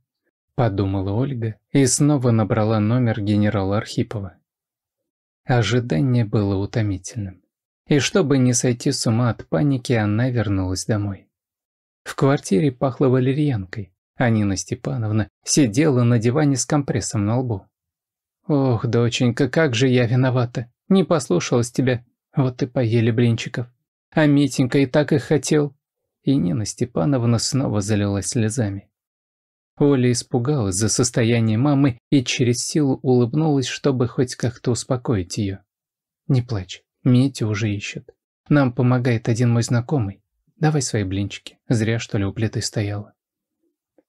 Подумала Ольга и снова набрала номер генерала Архипова. Ожидание было утомительным. И чтобы не сойти с ума от паники, она вернулась домой. В квартире пахло валерьянкой, а Нина Степановна сидела на диване с компрессом на лбу. «Ох, доченька, как же я виновата! Не послушалась тебя, вот и поели блинчиков. А Митенька и так их хотел и Нина Степановна снова залилась слезами. Оля испугалась за состояние мамы и через силу улыбнулась, чтобы хоть как-то успокоить ее. «Не плачь, Митю уже ищет. Нам помогает один мой знакомый. Давай свои блинчики, зря что ли у плиты стояла».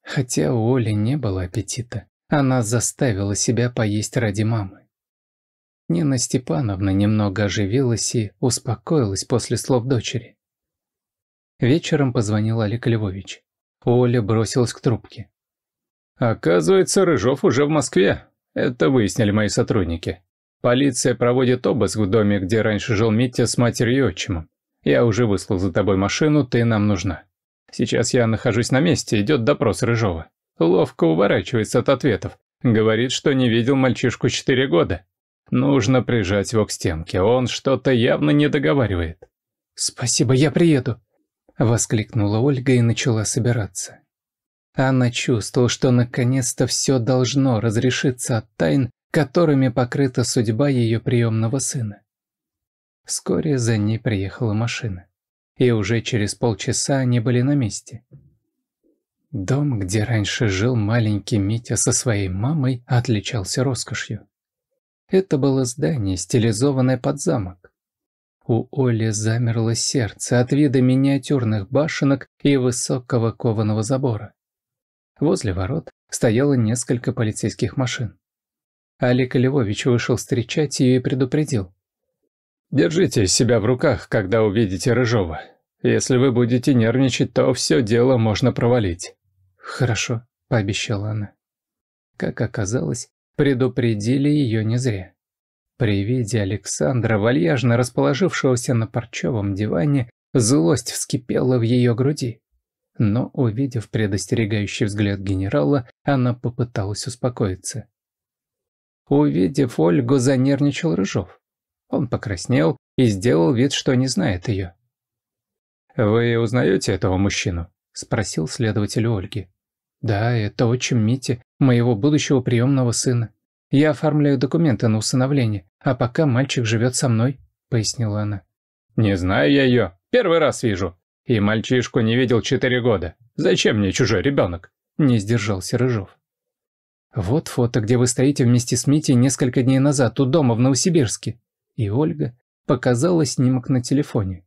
Хотя у Оли не было аппетита, она заставила себя поесть ради мамы. Нина Степановна немного оживилась и успокоилась после слов дочери. Вечером позвонил Олег Львович. Оля бросилась к трубке. «Оказывается, Рыжов уже в Москве. Это выяснили мои сотрудники. Полиция проводит обыск в доме, где раньше жил Митя с матерью и отчимом. Я уже выслал за тобой машину, ты нам нужна. Сейчас я нахожусь на месте, идет допрос Рыжова. Ловко уворачивается от ответов. Говорит, что не видел мальчишку четыре года. Нужно прижать его к стенке, он что-то явно не договаривает. «Спасибо, я приеду», Воскликнула Ольга и начала собираться. Она чувствовала, что наконец-то все должно разрешиться от тайн, которыми покрыта судьба ее приемного сына. Вскоре за ней приехала машина, и уже через полчаса они были на месте. Дом, где раньше жил маленький Митя со своей мамой, отличался роскошью. Это было здание, стилизованное под замок. У Оли замерло сердце от вида миниатюрных башенок и высокого кованого забора. Возле ворот стояло несколько полицейских машин. Олег Львович вышел встречать ее и предупредил. «Держите себя в руках, когда увидите Рыжова. Если вы будете нервничать, то все дело можно провалить». «Хорошо», — пообещала она. Как оказалось, предупредили ее не зря. При виде Александра, вальяжно расположившегося на парчевом диване, злость вскипела в ее груди. Но, увидев предостерегающий взгляд генерала, она попыталась успокоиться. Увидев Ольгу, занервничал Рыжов. Он покраснел и сделал вид, что не знает ее. «Вы узнаете этого мужчину?» – спросил следователь Ольги. «Да, это отчим Мити, моего будущего приемного сына. Я оформляю документы на усыновление, а пока мальчик живет со мной», — пояснила она. «Не знаю я ее. Первый раз вижу. И мальчишку не видел четыре года. Зачем мне чужой ребенок?» — не сдержался Рыжов. «Вот фото, где вы стоите вместе с Митей несколько дней назад у дома в Новосибирске». И Ольга показала снимок на телефоне.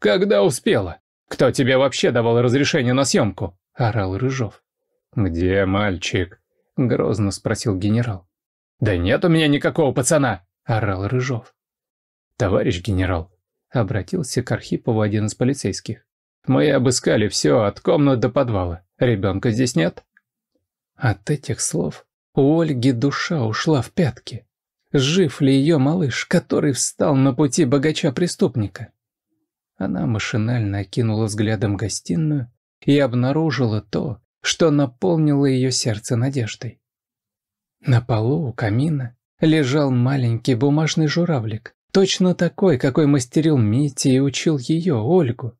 «Когда успела? Кто тебе вообще давал разрешение на съемку?» – орал Рыжов. «Где мальчик?» – грозно спросил генерал. «Да нет у меня никакого пацана!» – орал Рыжов. «Товарищ генерал», – обратился к Архипову один из полицейских. Мы обыскали все от комнат до подвала. Ребенка здесь нет?» От этих слов у Ольги душа ушла в пятки. Жив ли ее малыш, который встал на пути богача-преступника? Она машинально окинула взглядом гостиную и обнаружила то, что наполнило ее сердце надеждой. На полу у камина лежал маленький бумажный журавлик, точно такой, какой мастерил Митя и учил ее, Ольгу.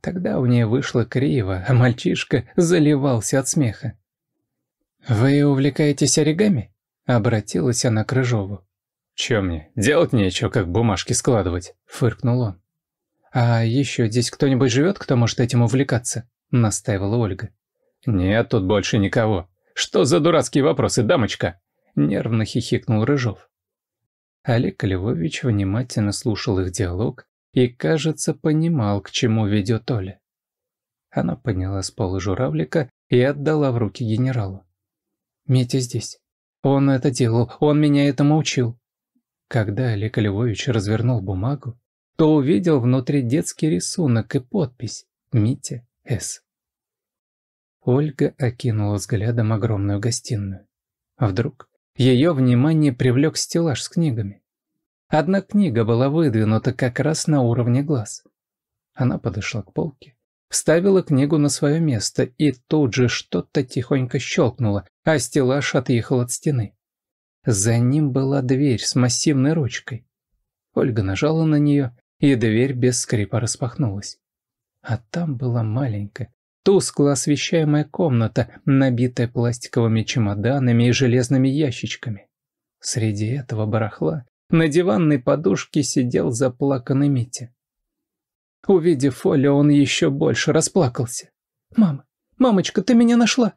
Тогда у нее вышло криво, а мальчишка заливался от смеха. «Вы увлекаетесь оригами?» — обратилась она к Рыжову. «Чё мне, делать нечего, как бумажки складывать?» — фыркнул он. «А еще здесь кто-нибудь живет, кто может этим увлекаться?» — настаивала Ольга. «Нет тут больше никого. Что за дурацкие вопросы, дамочка?» — нервно хихикнул Рыжов. Олег Львович внимательно слушал их диалог и, кажется, понимал, к чему ведет Оля. Она подняла с пола журавлика и отдала в руки генералу. «Митя здесь. Он это делал, он меня этому учил». Когда Олег Львович развернул бумагу, то увидел внутри детский рисунок и подпись «Митя С». Ольга окинула взглядом огромную гостиную. Вдруг ее внимание привлек стеллаж с книгами. Одна книга была выдвинута как раз на уровне глаз. Она подошла к полке, вставила книгу на свое место, и тут же что-то тихонько щелкнуло, а стеллаж отъехал от стены. За ним была дверь с массивной ручкой. Ольга нажала на нее, и дверь без скрипа распахнулась. А там была маленькая, тускло освещаемая комната, набитая пластиковыми чемоданами и железными ящичками. Среди этого барахла на диванной подушке сидел заплаканный Митя. Увидев Олю, он еще больше расплакался. «Мама, мамочка, ты меня нашла!»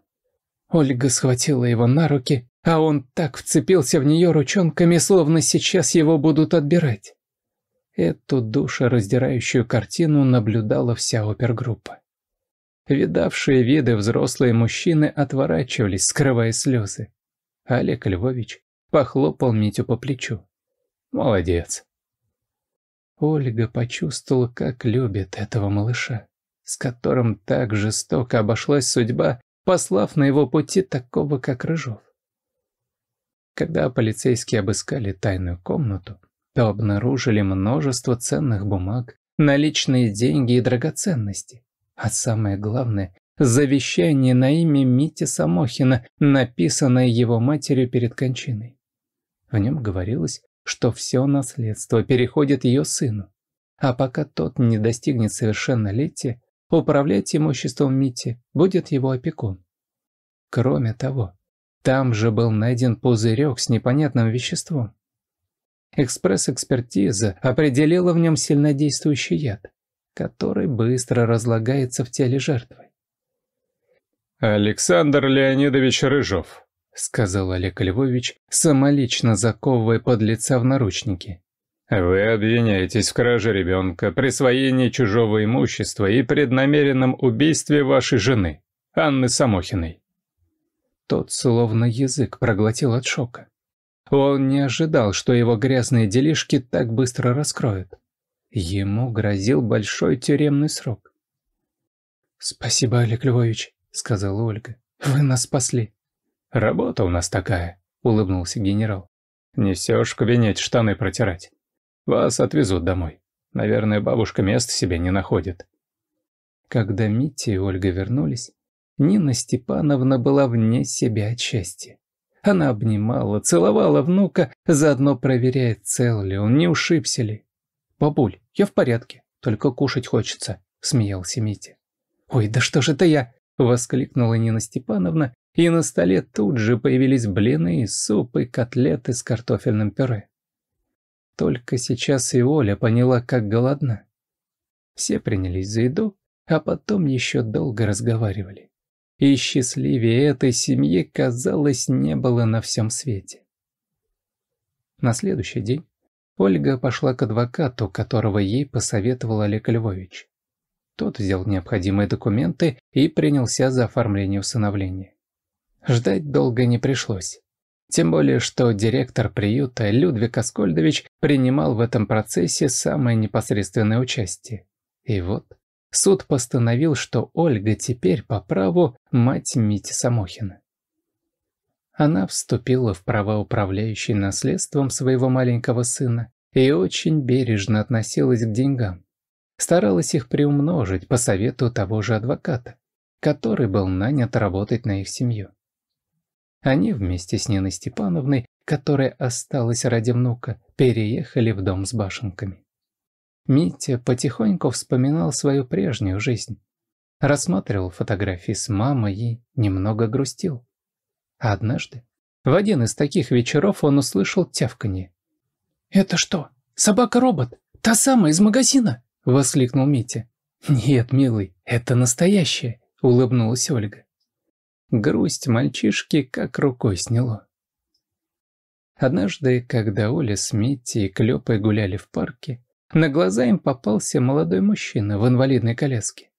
Ольга схватила его на руки, а он так вцепился в нее ручонками, словно сейчас его будут отбирать. Эту душераздирающую картину наблюдала вся опергруппа. Видавшие виды взрослые мужчины отворачивались, скрывая слезы. Олег Львович похлопал Митю по плечу. «Молодец». Ольга почувствовала, как любит этого малыша, с которым так жестоко обошлась судьба, послав на его пути такого, как Рыжов. Когда полицейские обыскали тайную комнату, то обнаружили множество ценных бумаг, наличные деньги и драгоценности. А самое главное – завещание на имя Мити Самохина, написанное его матерью перед кончиной. В нем говорилось, что все наследство переходит ее сыну, а пока тот не достигнет совершеннолетия, управлять имуществом Мити будет его опекун. Кроме того, там же был найден пузырек с непонятным веществом. Экспресс-экспертиза определила в нем сильнодействующий яд, который быстро разлагается в теле жертвы. «Александр Леонидович Рыжов», — сказал Олег Львович, самолично заковывая подлеца в наручники. «Вы обвиняетесь в краже ребенка, присвоении чужого имущества и преднамеренном убийстве вашей жены, Анны Самохиной». Тот словно язык проглотил от шока. Он не ожидал, что его грязные делишки так быстро раскроют. Ему грозил большой тюремный срок. «Спасибо, Олег Львович», — сказала Ольга. «Вы нас спасли». «Работа у нас такая», — улыбнулся генерал. «Несешь в кабинете штаны протирать. Вас отвезут домой. Наверное, бабушка места себе не находит». Когда Митя и Ольга вернулись, Нина Степановна была вне себя от счастья. Она обнимала, целовала внука, заодно проверяя, цел ли он, не ушибся ли. «Бабуль, я в порядке, только кушать хочется», — смеялся Митя. «Ой, да что же это я?» — воскликнула Нина Степановна, и на столе тут же появились блины, суп и котлеты с картофельным пюре. Только сейчас и Оля поняла, как голодна. Все принялись за еду, а потом еще долго разговаривали и счастливее этой семьи, казалось, не было на всем свете. На следующий день Ольга пошла к адвокату, которого ей посоветовал Олег Львович. Тот взял необходимые документы и принялся за оформление усыновления. Ждать долго не пришлось. Тем более, что директор приюта Людвиг Аскольдович принимал в этом процессе самое непосредственное участие. И вот суд постановил, что Ольга теперь по праву мать Мити Самохина. Она вступила в права управляющей наследством своего маленького сына и очень бережно относилась к деньгам. Старалась их приумножить по совету того же адвоката, который был нанят работать на их семью. Они вместе с Ниной Степановной, которая осталась ради внука, переехали в дом с башенками. Митя потихоньку вспоминал свою прежнюю жизнь. Рассматривал фотографии с мамой и немного грустил. Однажды, в один из таких вечеров, он услышал тявканье. «Это что, собака-робот? Та самая из магазина?» – воскликнул Митя. «Нет, милый, это настоящая», – улыбнулась Ольга. Грусть мальчишки как рукой сняло. Однажды, когда Оля с Митти и Клёпой гуляли в парке, на глаза им попался молодой мужчина в инвалидной коляске.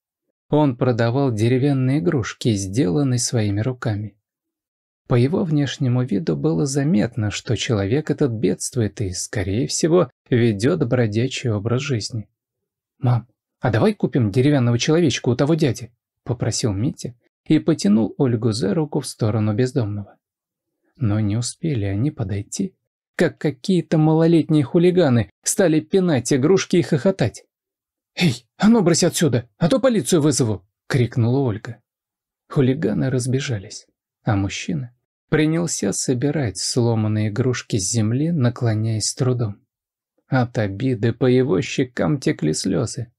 Он продавал деревянные игрушки, сделанные своими руками. По его внешнему виду было заметно, что человек этот бедствует и, скорее всего, ведет бродячий образ жизни. «Мам, а давай купим деревянного человечка у того дяди?» – попросил Митя и потянул Ольгу за руку в сторону бездомного. Но не успели они подойти, как какие-то малолетние хулиганы стали пинать игрушки и хохотать. «Эй, а ну брось отсюда, а то полицию вызову!» – крикнула Ольга. Хулиганы разбежались, а мужчина принялся собирать сломанные игрушки с земли, наклоняясь с трудом. От обиды по его щекам текли слезы.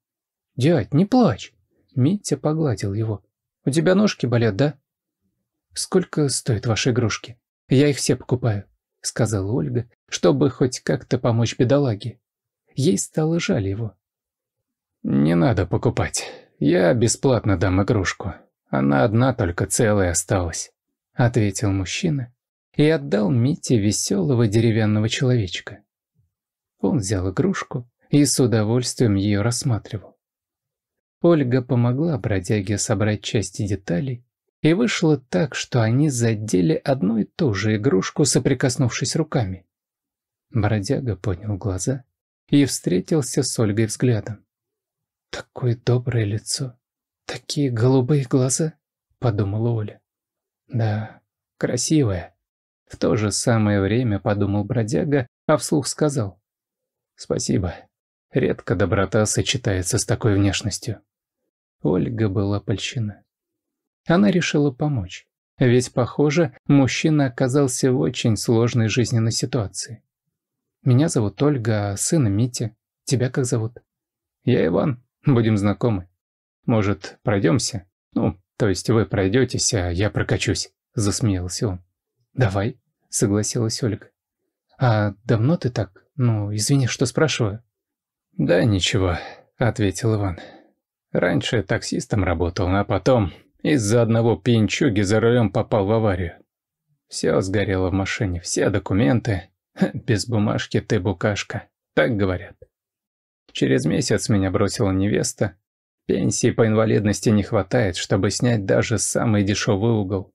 «Дядь, не плачь!» Митя погладил его. «У тебя ножки болят, да?» «Сколько стоят ваши игрушки? Я их все покупаю», — сказала Ольга, чтобы хоть как-то помочь бедолаге. Ей стало жаль его. «Не надо покупать. Я бесплатно дам игрушку. Она одна только целая осталась», — ответил мужчина и отдал Мите веселого деревянного человечка. Он взял игрушку и с удовольствием ее рассматривал. Ольга помогла бродяге собрать части деталей, и вышло так, что они задели одну и ту же игрушку, соприкоснувшись руками. Бродяга поднял глаза и встретился с Ольгой взглядом. «Такое доброе лицо, такие голубые глаза», — подумала Оля. «Да, красивая». В то же самое время подумал бродяга, а вслух сказал. «Спасибо. Редко доброта сочетается с такой внешностью». Ольга была польщена. Она решила помочь. Ведь, похоже, мужчина оказался в очень сложной жизненной ситуации. «Меня зовут Ольга, а сына Митя. Тебя как зовут?» «Я Иван. Будем знакомы. Может, пройдемся? Ну, то есть вы пройдетесь, а я прокачусь», — засмеялся он. «Давай», — согласилась Ольга. «А давно ты так? Ну, извини, что спрашиваю». «Да ничего», — ответил Иван. Раньше таксистом работал, а потом из-за одного пьянчуги за рулем попал в аварию. Все сгорело в машине, все документы. Без бумажки ты букашка, так говорят. Через месяц меня бросила невеста. Пенсии по инвалидности не хватает, чтобы снять даже самый дешевый угол.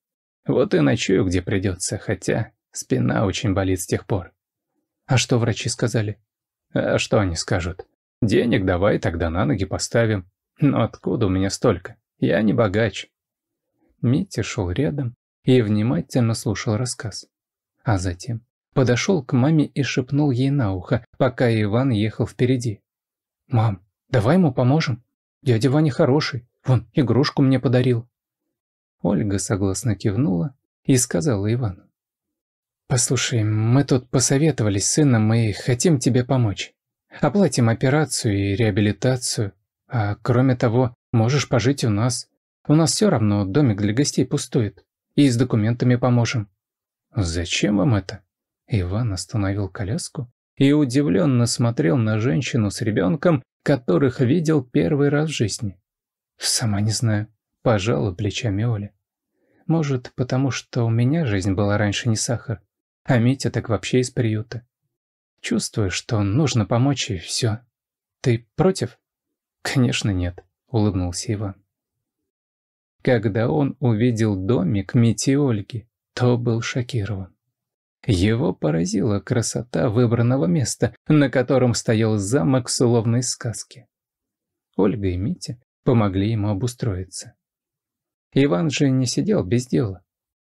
Вот и ночую, где придется, хотя спина очень болит с тех пор. А что врачи сказали? А что они скажут? Денег давай, тогда на ноги поставим. Но откуда у меня столько? Я не богач. Митя шел рядом и внимательно слушал рассказ. А затем подошел к маме и шепнул ей на ухо, пока Иван ехал впереди. «Мам, давай ему поможем. Дядя Ваня хороший, вон, игрушку мне подарил». Ольга согласно кивнула и сказала Ивану. «Послушай, мы тут посоветовались с сыном и хотим тебе помочь. Оплатим операцию и реабилитацию. А кроме того, можешь пожить у нас. У нас все равно домик для гостей пустует. И с документами поможем». «Зачем вам это?» Иван остановил коляску и удивленно смотрел на женщину с ребенком, которых видел первый раз в жизни. «Сама не знаю», – пожала плечами Оля. «Может, потому что у меня жизнь была раньше не сахар, а Митя так вообще из приюта. Чувствую, что нужно помочь, и все. Ты против?» «Конечно нет», — улыбнулся Иван. Когда он увидел домик Мити Ольги, то был шокирован. Его поразила красота выбранного места, на котором стоял замок словной сказки. Ольга и Митя помогли ему обустроиться. Иван же не сидел без дела.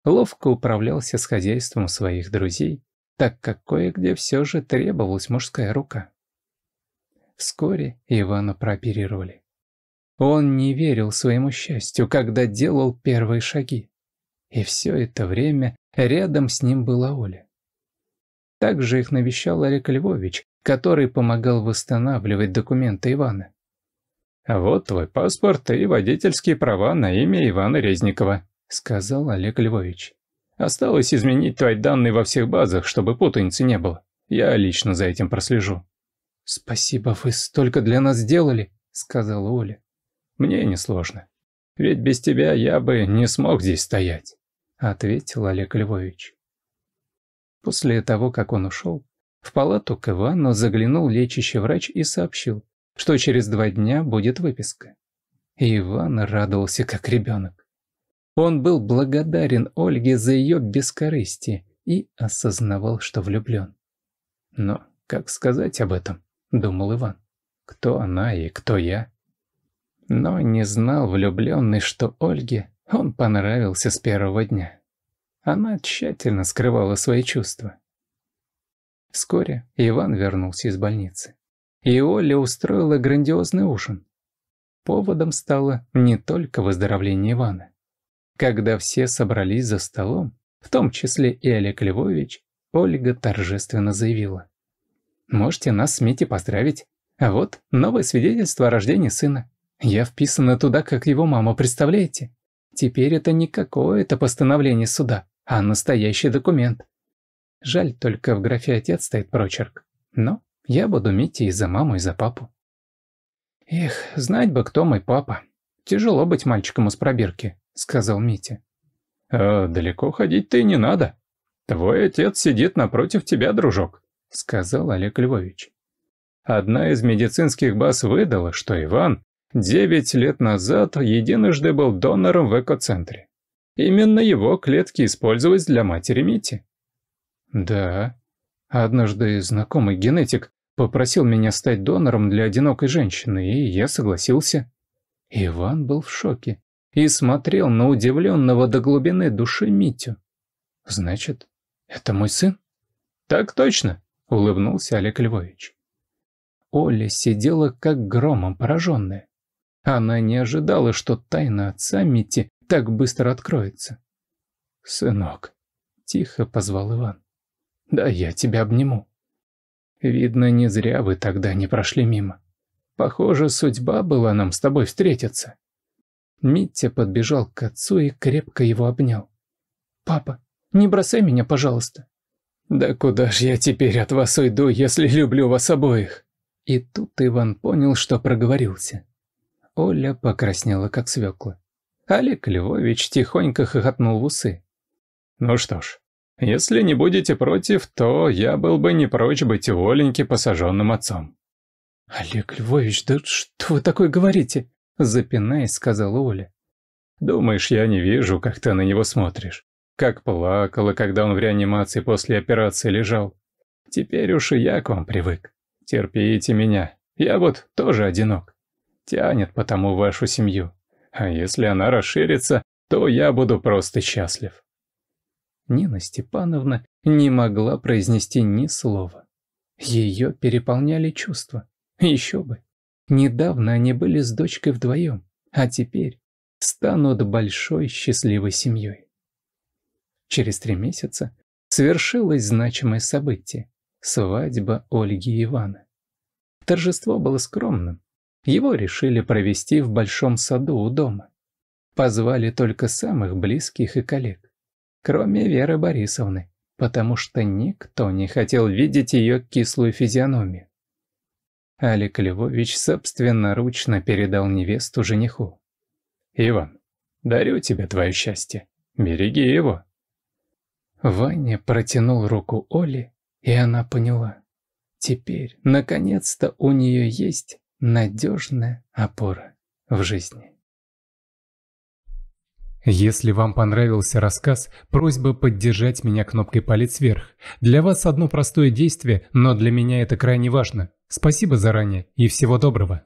Ловко управлялся с хозяйством своих друзей, так как кое-где все же требовалась мужская рука. Вскоре Ивана прооперировали. Он не верил своему счастью, когда делал первые шаги. И все это время рядом с ним была Оля. Также их навещал Олег Львович, который помогал восстанавливать документы Ивана. «А вот твой паспорт и водительские права на имя Ивана Резникова», — сказал Олег Львович. «Осталось изменить твои данные во всех базах, чтобы путаницы не было. Я лично за этим прослежу». «Спасибо, вы столько для нас сделали», — сказала Оля. «Мне несложно. Ведь без тебя я бы не смог здесь стоять», — ответил Олег Львович. После того, как он ушел, в палату к Ивану заглянул лечащий врач и сообщил, что через два дня будет выписка. И Иван радовался как ребенок. Он был благодарен Ольге за ее бескорыстие и осознавал, что влюблен. Но как сказать об этом, думал Иван. Кто она и кто я? Но не знал влюбленный, что Ольге он понравился с первого дня. Она тщательно скрывала свои чувства. Вскоре Иван вернулся из больницы. И Оля устроила грандиозный ужин. Поводом стало не только выздоровление Ивана. Когда все собрались за столом, в том числе и Олег Львович, Ольга торжественно заявила. «Можете нас с Митей поздравить. А вот новое свидетельство о рождении сына. Я вписана туда, как его мама, представляете? Теперь это не какое-то постановление суда, а настоящий документ. Жаль, только в графе «отец» стоит прочерк. Но я буду Мите и за маму, и за папу. Эх, знать бы, кто мой папа. Тяжело быть мальчиком из пробирки, сказал Митя. А далеко ходить-то и не надо. Твой отец сидит напротив тебя, дружок, сказал Олег Львович. Одна из медицинских баз выдала, что Иван девять лет назад единожды был донором в экоцентре. Именно его клетки использовались для матери Мити. Да. Однажды знакомый генетик попросил меня стать донором для одинокой женщины, и я согласился. Иван был в шоке и смотрел на удивленного до глубины души Митю. «Значит, это мой сын?» «Так точно», — улыбнулся Олег Львович. Оля сидела как громом пораженная. Она не ожидала, что тайна отца Мити так быстро откроется. «Сынок», — тихо позвал Иван. Да я тебя обниму. Видно, не зря вы тогда не прошли мимо. Похоже, судьба была нам с тобой встретиться. Митя подбежал к отцу и крепко его обнял. «Папа, не бросай меня, пожалуйста». «Да куда ж я теперь от вас уйду, если люблю вас обоих?» И тут Иван понял, что проговорился. Оля покраснела, как свекла. Олег Львович тихонько хохотнул в усы. «Ну что ж, если не будете против, то я был бы не прочь быть у Оленьки посаженным отцом». «Олег Львович, да что вы такое говорите?» Запинаясь, сказала Оля. «Думаешь, я не вижу, как ты на него смотришь? Как плакала, когда он в реанимации после операции лежал. Теперь уж и я к вам привык. Терпите меня. Я вот тоже одинок. Тянет потому вашу семью. А если она расширится, то я буду просто счастлив». Нина Степановна не могла произнести ни слова. Ее переполняли чувства. Еще бы. Недавно они были с дочкой вдвоем, а теперь станут большой счастливой семьей. Через три месяца свершилось значимое событие – свадьба Ольги и Ивана. Торжество было скромным. Его решили провести в большом саду у дома. Позвали только самых близких и коллег кроме Веры Борисовны, потому что никто не хотел видеть ее кислую физиономию. Алик Львович собственноручно передал невесту жениху. «Иван, дарю тебе твое счастье. Береги его». Ваня протянул руку Оле, и она поняла. Теперь, наконец-то, у нее есть надежная опора в жизни. Если вам понравился рассказ, просьба поддержать меня кнопкой «Палец вверх». Для вас одно простое действие, но для меня это крайне важно. Спасибо заранее и всего доброго.